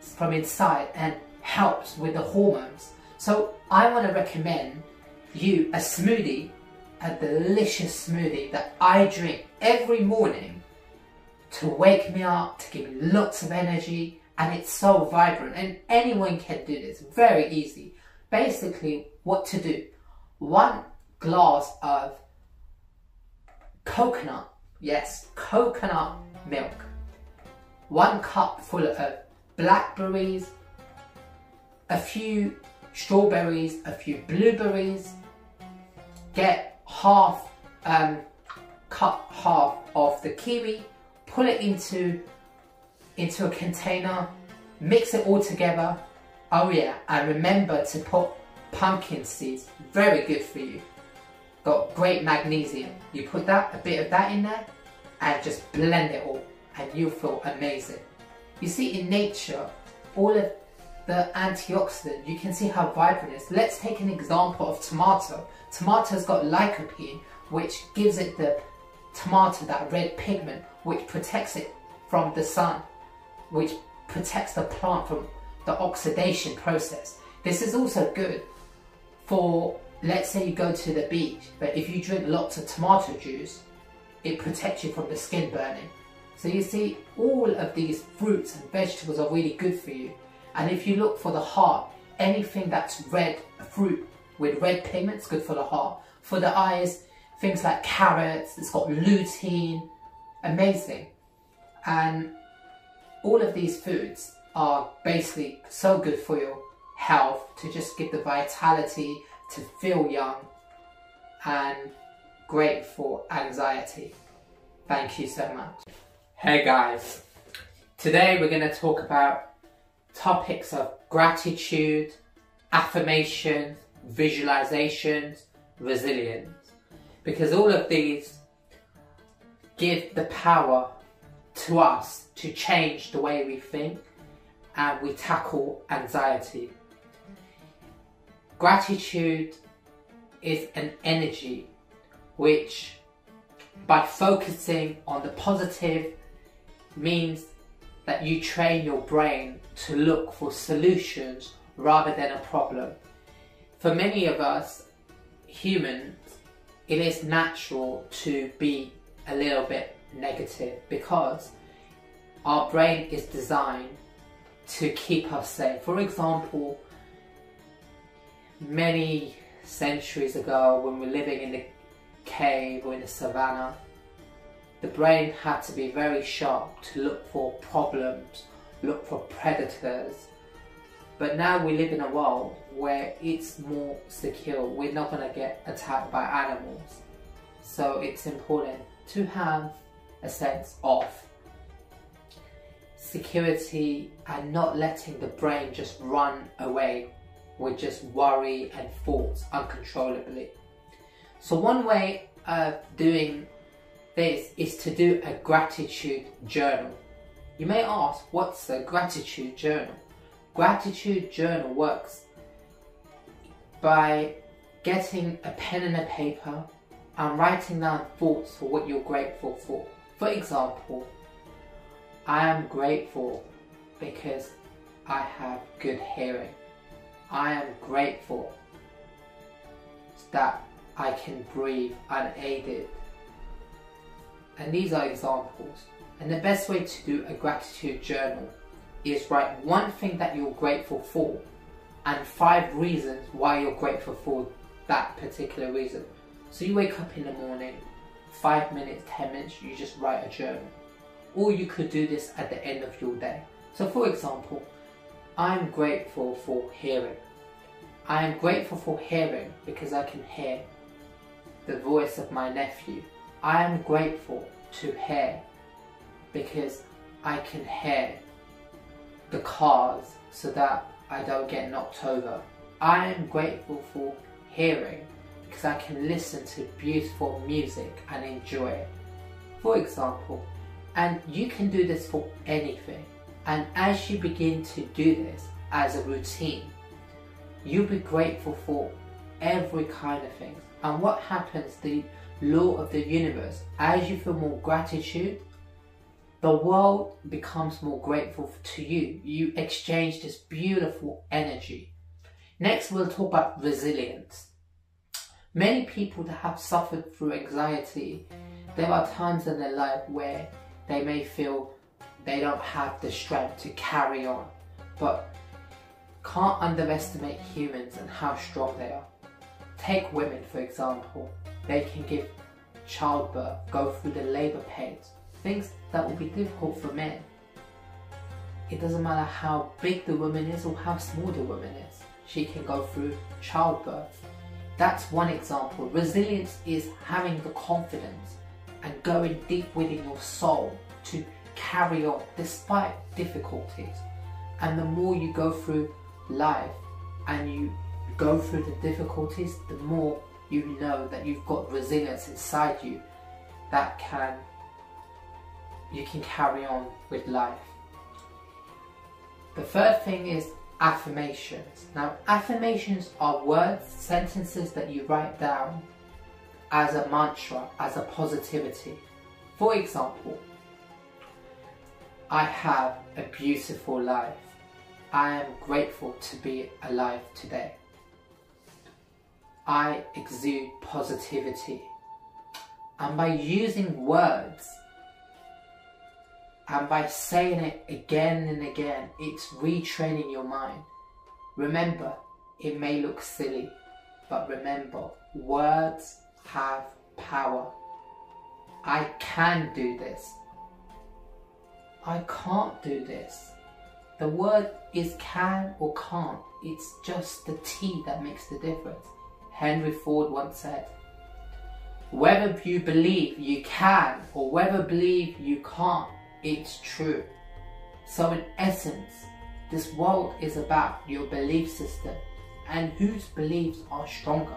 from inside and helps with the hormones. So I want to recommend you a smoothie, a delicious smoothie that I drink every morning to wake me up, to give me lots of energy, and it's so vibrant. And anyone can do this. Very easy basically what to do one glass of coconut yes coconut milk one cup full of blackberries a few strawberries a few blueberries get half um, cut half of the kiwi pull it into into a container, Mix it all together. Oh yeah, and remember to put pumpkin seeds. Very good for you. Got great magnesium. You put that a bit of that in there and just blend it all and you'll feel amazing. You see in nature, all of the antioxidant, you can see how vibrant it is. Let's take an example of tomato. Tomato's got lycopene, which gives it the tomato, that red pigment, which protects it from the sun, which protects the plant from the oxidation process. This is also good for, let's say you go to the beach, but if you drink lots of tomato juice, it protects you from the skin burning. So you see, all of these fruits and vegetables are really good for you. And if you look for the heart, anything that's red, fruit with red pigments, good for the heart. For the eyes, things like carrots, it's got lutein, amazing. And all of these foods are basically so good for your health to just give the vitality to feel young and great for anxiety. Thank you so much. Hey guys, today we're going to talk about topics of gratitude, affirmations, visualizations, resilience. Because all of these give the power to us to change the way we think and we tackle anxiety. Gratitude is an energy which, by focusing on the positive, means that you train your brain to look for solutions rather than a problem. For many of us humans, it is natural to be a little bit negative because our brain is designed to keep us safe. For example, many centuries ago when we're living in the cave or in the savannah, the brain had to be very sharp to look for problems, look for predators. But now we live in a world where it's more secure. We're not going to get attacked by animals. So it's important to have a sense of security and not letting the brain just run away with just worry and thoughts uncontrollably. So one way of doing this is to do a gratitude journal. You may ask, what's a gratitude journal? Gratitude journal works by getting a pen and a paper and writing down thoughts for what you're grateful for. For example, I am grateful because I have good hearing. I am grateful that I can breathe unaided. And these are examples. And the best way to do a gratitude journal is write one thing that you're grateful for and five reasons why you're grateful for that particular reason. So you wake up in the morning, five minutes, ten minutes, you just write a journal. Or you could do this at the end of your day. So for example, I'm grateful for hearing. I am grateful for hearing because I can hear the voice of my nephew. I am grateful to hear because I can hear the cars so that I don't get knocked over. I am grateful for hearing because I can listen to beautiful music and enjoy it. For example, and you can do this for anything. And as you begin to do this as a routine, you'll be grateful for every kind of thing. And what happens, the law of the universe, as you feel more gratitude, the world becomes more grateful to you. You exchange this beautiful energy. Next, we'll talk about resilience. Many people that have suffered through anxiety, there are times in their life where they may feel they don't have the strength to carry on, but can't underestimate humans and how strong they are. Take women for example, they can give childbirth, go through the labour pains, things that will be difficult for men. It doesn't matter how big the woman is or how small the woman is, she can go through childbirth. That's one example. Resilience is having the confidence and going deep within your soul to carry on despite difficulties. And the more you go through life and you go through the difficulties, the more you know that you've got resilience inside you that can you can carry on with life. The third thing is affirmations. Now, affirmations are words, sentences that you write down as a mantra, as a positivity. For example, I have a beautiful life. I am grateful to be alive today. I exude positivity. And by using words and by saying it again and again, it's retraining your mind. Remember, it may look silly, but remember, words have power. I can do this. I can't do this. The word is can or can't. It's just the T that makes the difference. Henry Ford once said, whether you believe you can or whether believe you can't, it's true. So in essence, this world is about your belief system and whose beliefs are stronger.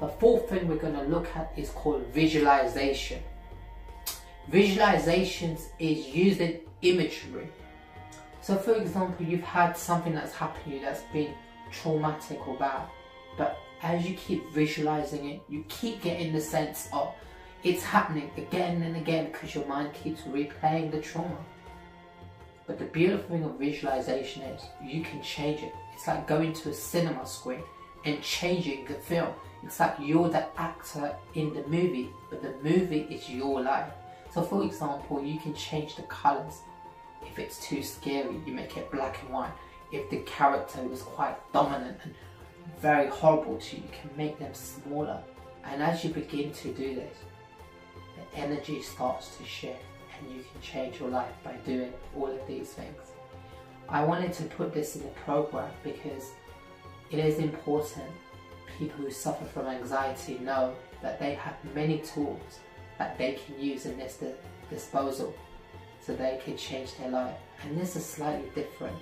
The fourth thing we're going to look at is called visualization. Visualizations is using imagery. So for example, you've had something that's happened to you that's been traumatic or bad, but as you keep visualizing it, you keep getting the sense of it's happening again and again because your mind keeps replaying the trauma. But the beautiful thing of visualization is you can change it. It's like going to a cinema screen and changing the film. It's like you're the actor in the movie, but the movie is your life. So for example, you can change the colors. If it's too scary, you make it black and white. If the character was quite dominant and very horrible to you, you can make them smaller. And as you begin to do this, the energy starts to shift and you can change your life by doing all of these things. I wanted to put this in the program because it is important people who suffer from anxiety know that they have many tools that they can use in this disposal so they can change their life. And this is slightly different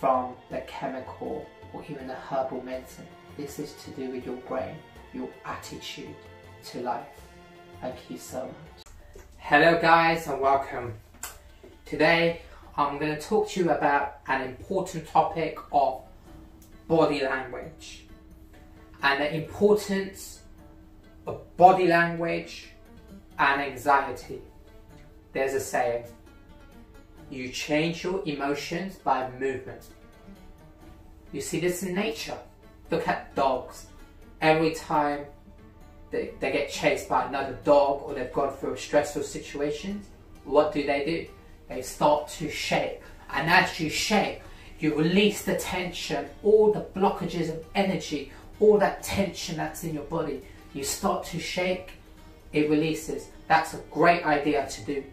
from the chemical or even the herbal medicine. This is to do with your brain, your attitude to life. Thank you so much. Hello guys and welcome. Today I'm going to talk to you about an important topic of body language and the importance of body language and anxiety. There's a saying, you change your emotions by movement. You see this in nature. Look at dogs. Every time they, they get chased by another dog or they've gone through stressful situation, what do they do? They start to shake. And as you shake, you release the tension, all the blockages of energy, all that tension that's in your body. You start to shake, it releases. That's a great idea to do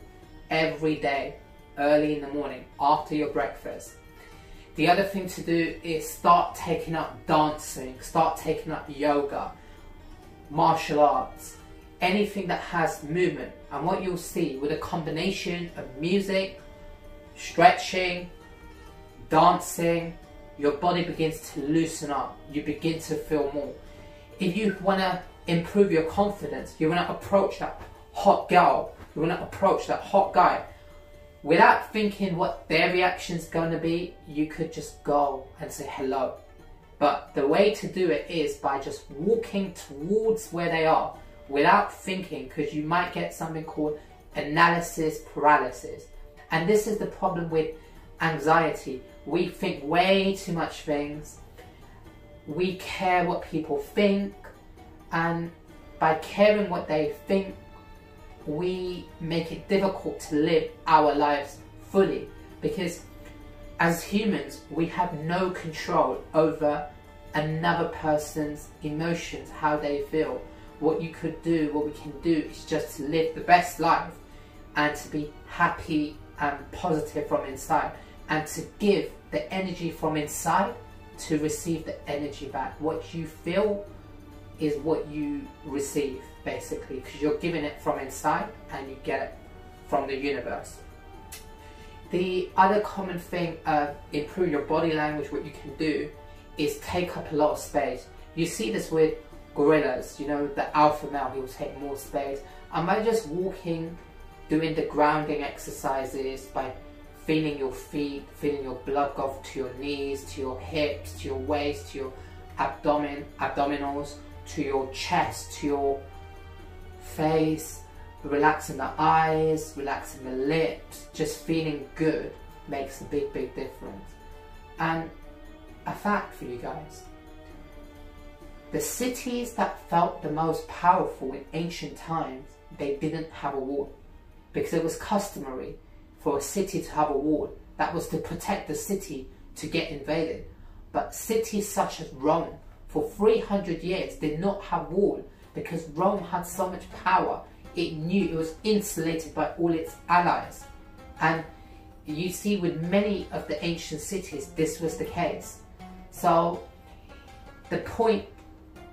every day, early in the morning, after your breakfast. The other thing to do is start taking up dancing, start taking up yoga, martial arts, anything that has movement. And what you'll see with a combination of music, stretching, dancing, your body begins to loosen up. You begin to feel more. If you want to improve your confidence, you want to approach that hot girl, you want to approach that hot guy, without thinking what their reaction is going to be, you could just go and say hello. But the way to do it is by just walking towards where they are without thinking, because you might get something called analysis paralysis. And this is the problem with anxiety. We think way too much things. We care what people think. And by caring what they think, we make it difficult to live our lives fully because as humans we have no control over another person's emotions how they feel what you could do what we can do is just to live the best life and to be happy and positive from inside and to give the energy from inside to receive the energy back what you feel is what you receive basically because you're giving it from inside and you get it from the universe. the other common thing of improve your body language, what you can do is take up a lot of space. You see this with gorillas, you know, the alpha male, he will take more space. And by just walking, doing the grounding exercises, by feeling your feet, feeling your blood go to your knees, to your hips, to your waist, to your abdomen, abdominals, to your chest, to your face, relaxing the eyes, relaxing the lips, just feeling good makes a big, big difference. And a fact for you guys. The cities that felt the most powerful in ancient times, they didn't have a wall because it was customary for a city to have a wall that was to protect the city to get invaded. But cities such as Rome, for 300 years, did not have wall because Rome had so much power. It knew it was insulated by all its allies. And you see with many of the ancient cities, this was the case. So the point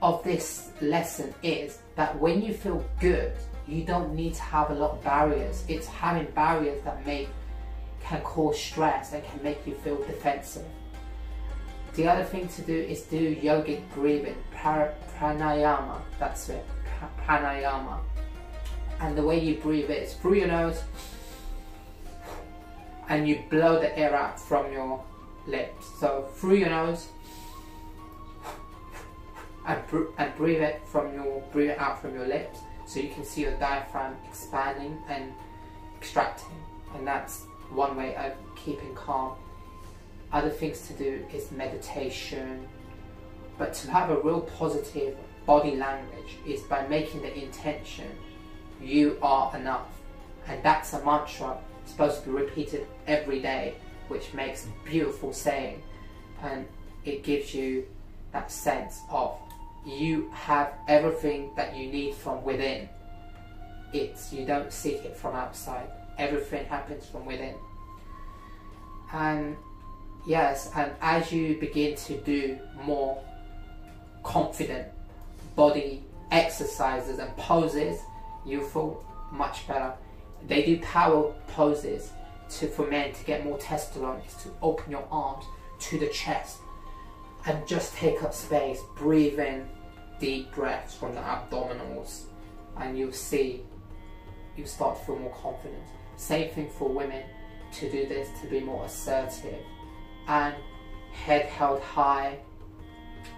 of this lesson is that when you feel good, you don't need to have a lot of barriers. It's having barriers that make can cause stress and can make you feel defensive. The other thing to do is do yogic breathing, pranayama, that's it, pranayama. And the way you breathe it is through your nose and you blow the air out from your lips. So through your nose and, and breathe it from your breathe it out from your lips so you can see your diaphragm expanding and extracting and that's one way of keeping calm. Other things to do is meditation. But to have a real positive body language is by making the intention you are enough. And that's a mantra supposed to be repeated every day which makes a beautiful saying. And it gives you that sense of you have everything that you need from within. It's you don't seek it from outside. Everything happens from within. And yes, and as you begin to do more confident body exercises and poses, you feel much better. They do power poses to for men to get more testosterone to open your arms to the chest and just take up space, breathe in deep breaths from the abdominals, and you'll see you start to feel more confident. Same thing for women to do this to be more assertive and head held high.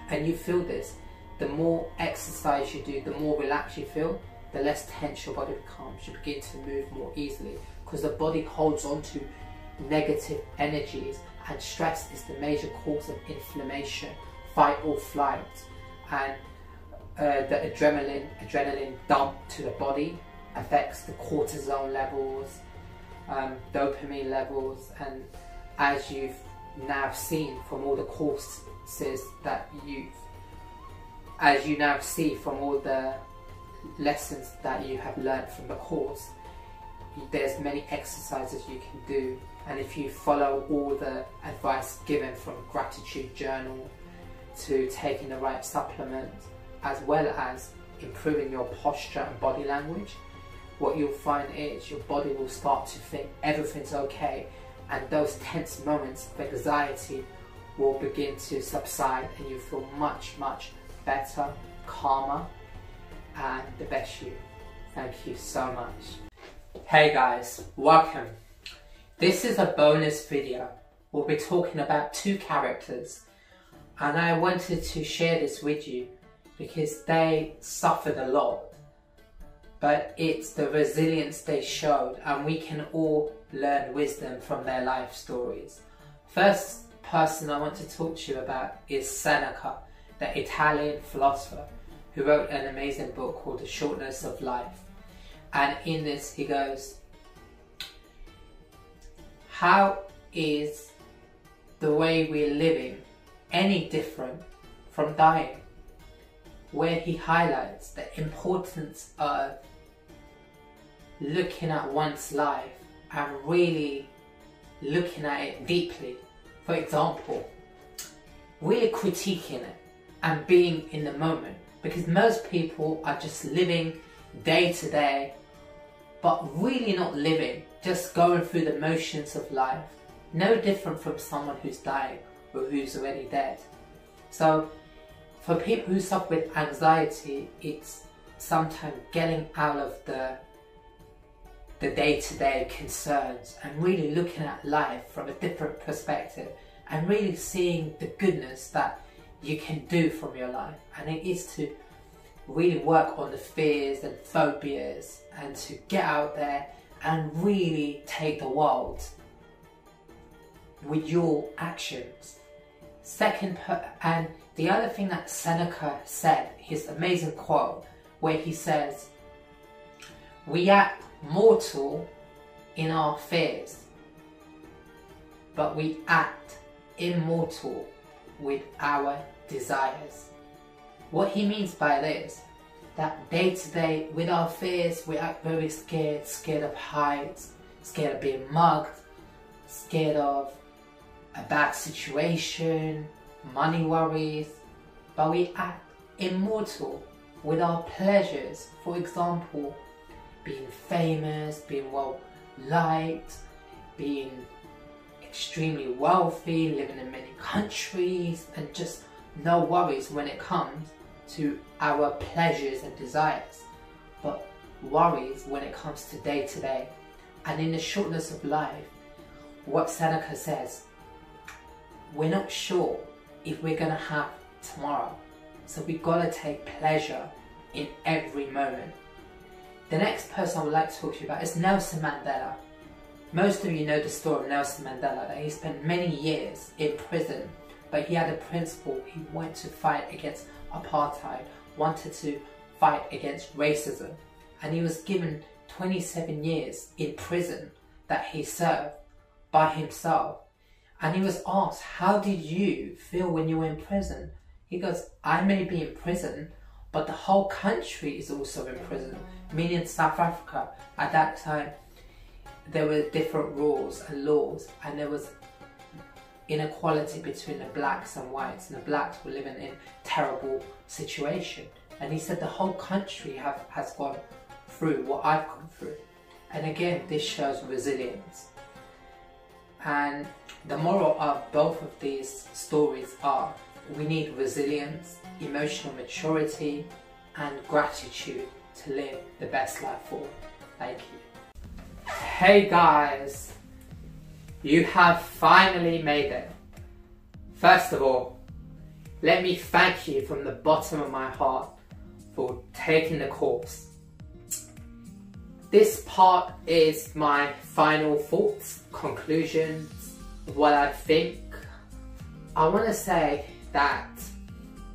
And you feel this. The more exercise you do, the more relaxed you feel, the less tense your body becomes. You begin to move more easily because the body holds on to negative energies and stress is the major cause of inflammation, fight or flight, and uh, the adrenaline adrenaline dump to the body affects the cortisol levels, um, dopamine levels, and as you've now seen from all the courses that you've, as you now see from all the lessons that you have learned from the course, there's many exercises you can do. And if you follow all the advice given from gratitude journal to taking the right supplements as well as improving your posture and body language what you'll find is your body will start to think everything's okay and those tense moments of anxiety will begin to subside and you feel much much better calmer and the best you thank you so much Hey guys, welcome. This is a bonus video. We'll be talking about two characters and I wanted to share this with you because they suffered a lot but it's the resilience they showed and we can all learn wisdom from their life stories. First person I want to talk to you about is Seneca, the Italian philosopher who wrote an amazing book called The Shortness of Life. And in this, he goes, How is the way we're living any different from dying? Where he highlights the importance of looking at one's life and really looking at it deeply. For example, really critiquing it and being in the moment because most people are just living day to day but really not living just going through the motions of life, no different from someone who's dying or who's already dead. So, for people who suffer with anxiety, it's sometimes getting out of the the day-to-day concerns and really looking at life from a different perspective and really seeing the goodness that you can do from your life and it is to really work on the fears and phobias and to get out there and really take the world with your actions. Second, and the other thing that Seneca said, his amazing quote, where he says, We act mortal in our fears, but we act immortal with our desires. What he means by this, that day to day with our fears, we act very scared, scared of heights, scared of being mugged, scared of a bad situation, money worries, but we act immortal with our pleasures. For example, being famous, being well liked, being extremely wealthy, living in many countries, and just no worries when it comes to our pleasures and desires, but worries when it comes to day to day. And in the shortness of life, what Seneca says, we're not sure if we're to have tomorrow. So we've got to take pleasure in every moment. The next person I would like to talk to you about is Nelson Mandela. Most of you know the story of Nelson Mandela that he spent many years in prison but he had a principle. He wanted to fight against apartheid, wanted to fight against racism, and he was given 27 years in prison that he served by himself. And he was asked, How did you feel when you were in prison? He goes, I may be in prison, but the whole country is also in prison. Meaning, South Africa at that time, there were different rules and laws, and there was inequality between the blacks and whites, and the blacks were living in terrible situation. And he said the whole country have, has gone through what I've gone through. And again, this shows resilience. And the moral of both of these stories are we need resilience, emotional maturity, and gratitude to live the best life for. Thank you. Hey guys, you have finally made it. First of all, let me thank you from the bottom of my heart for taking the course. This part is my final thoughts, conclusions, what I think. I want to say that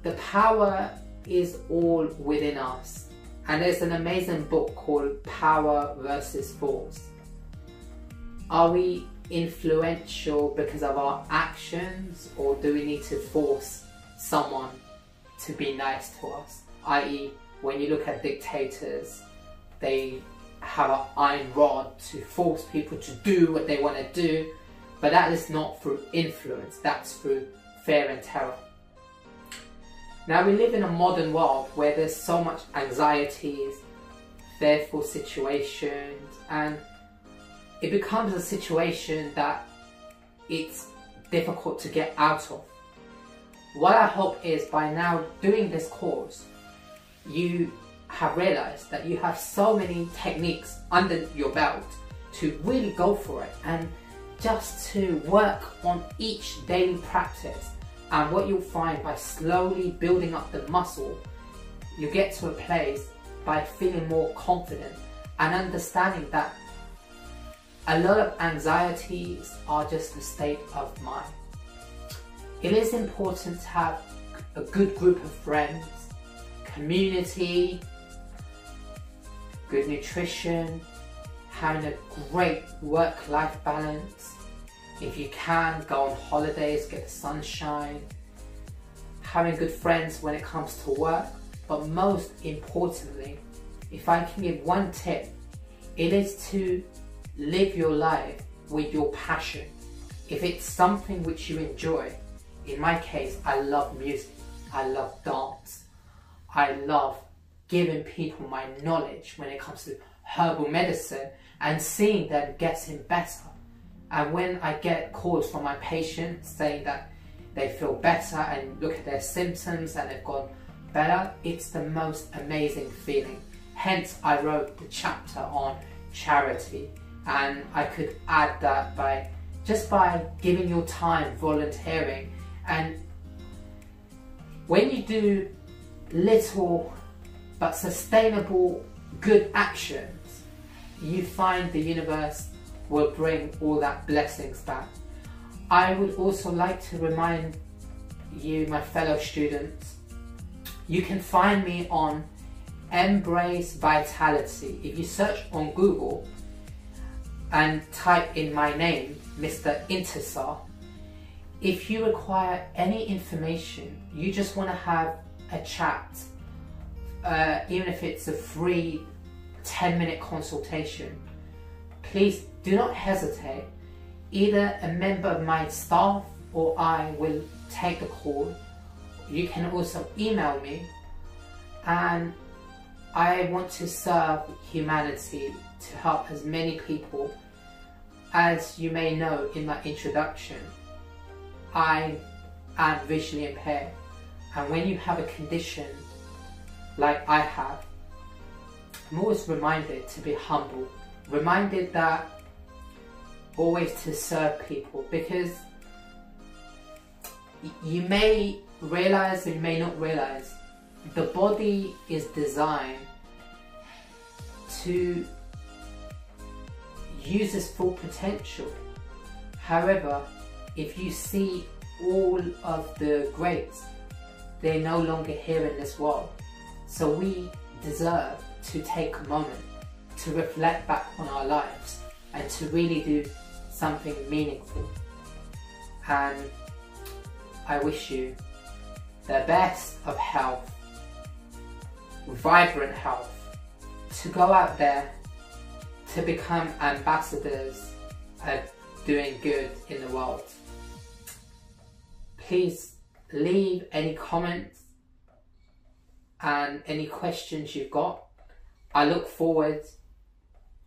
the power is all within us. And there's an amazing book called Power versus Force. Are we influential because of our actions or do we need to force someone to be nice to us? I.e., when you look at dictators, they have an iron rod to force people to do what they want to do, but that is not through influence, that's through fear and terror. Now we live in a modern world where there's so much anxieties, fearful situations, and it becomes a situation that it's difficult to get out of. What I hope is by now doing this course, you have realized that you have so many techniques under your belt to really go for it and just to work on each daily practice. And what you'll find by slowly building up the muscle, you get to a place by feeling more confident and understanding that a lot of anxieties are just a state of mind. It is important to have a good group of friends, community, good nutrition, having a great work-life balance. If you can, go on holidays, get the sunshine, having good friends when it comes to work. But most importantly, if I can give one tip, it is to live your life with your passion. If it's something which you enjoy, in my case, I love music, I love dance, I love giving people my knowledge when it comes to herbal medicine and seeing them getting better. And when I get calls from my patients saying that they feel better and look at their symptoms and they've gone better, it's the most amazing feeling. Hence, I wrote the chapter on charity, and I could add that by just by giving your time volunteering and when you do little but sustainable good actions you find the universe will bring all that blessings back i would also like to remind you my fellow students you can find me on embrace vitality if you search on google and type in my name Mr. Intisar. If you require any information, you just want to have a chat, uh, even if it's a free 10 minute consultation, please do not hesitate. Either a member of my staff or I will take the call. You can also email me and I want to serve humanity to help as many people as you may know in my introduction, I am visually impaired. And when you have a condition like I have, I'm always reminded to be humble, reminded that always to serve people because you may realize or you may not realize the body is designed to use its full potential. However, if you see all of the greats, they're no longer here in this world. So we deserve to take a moment to reflect back on our lives and to really do something meaningful. And I wish you the best of health, vibrant health, to go out there to become ambassadors at doing good in the world. Please leave any comments and any questions you've got. I look forward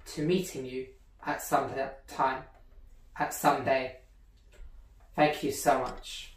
to meeting you at some time, at some day. Thank you so much.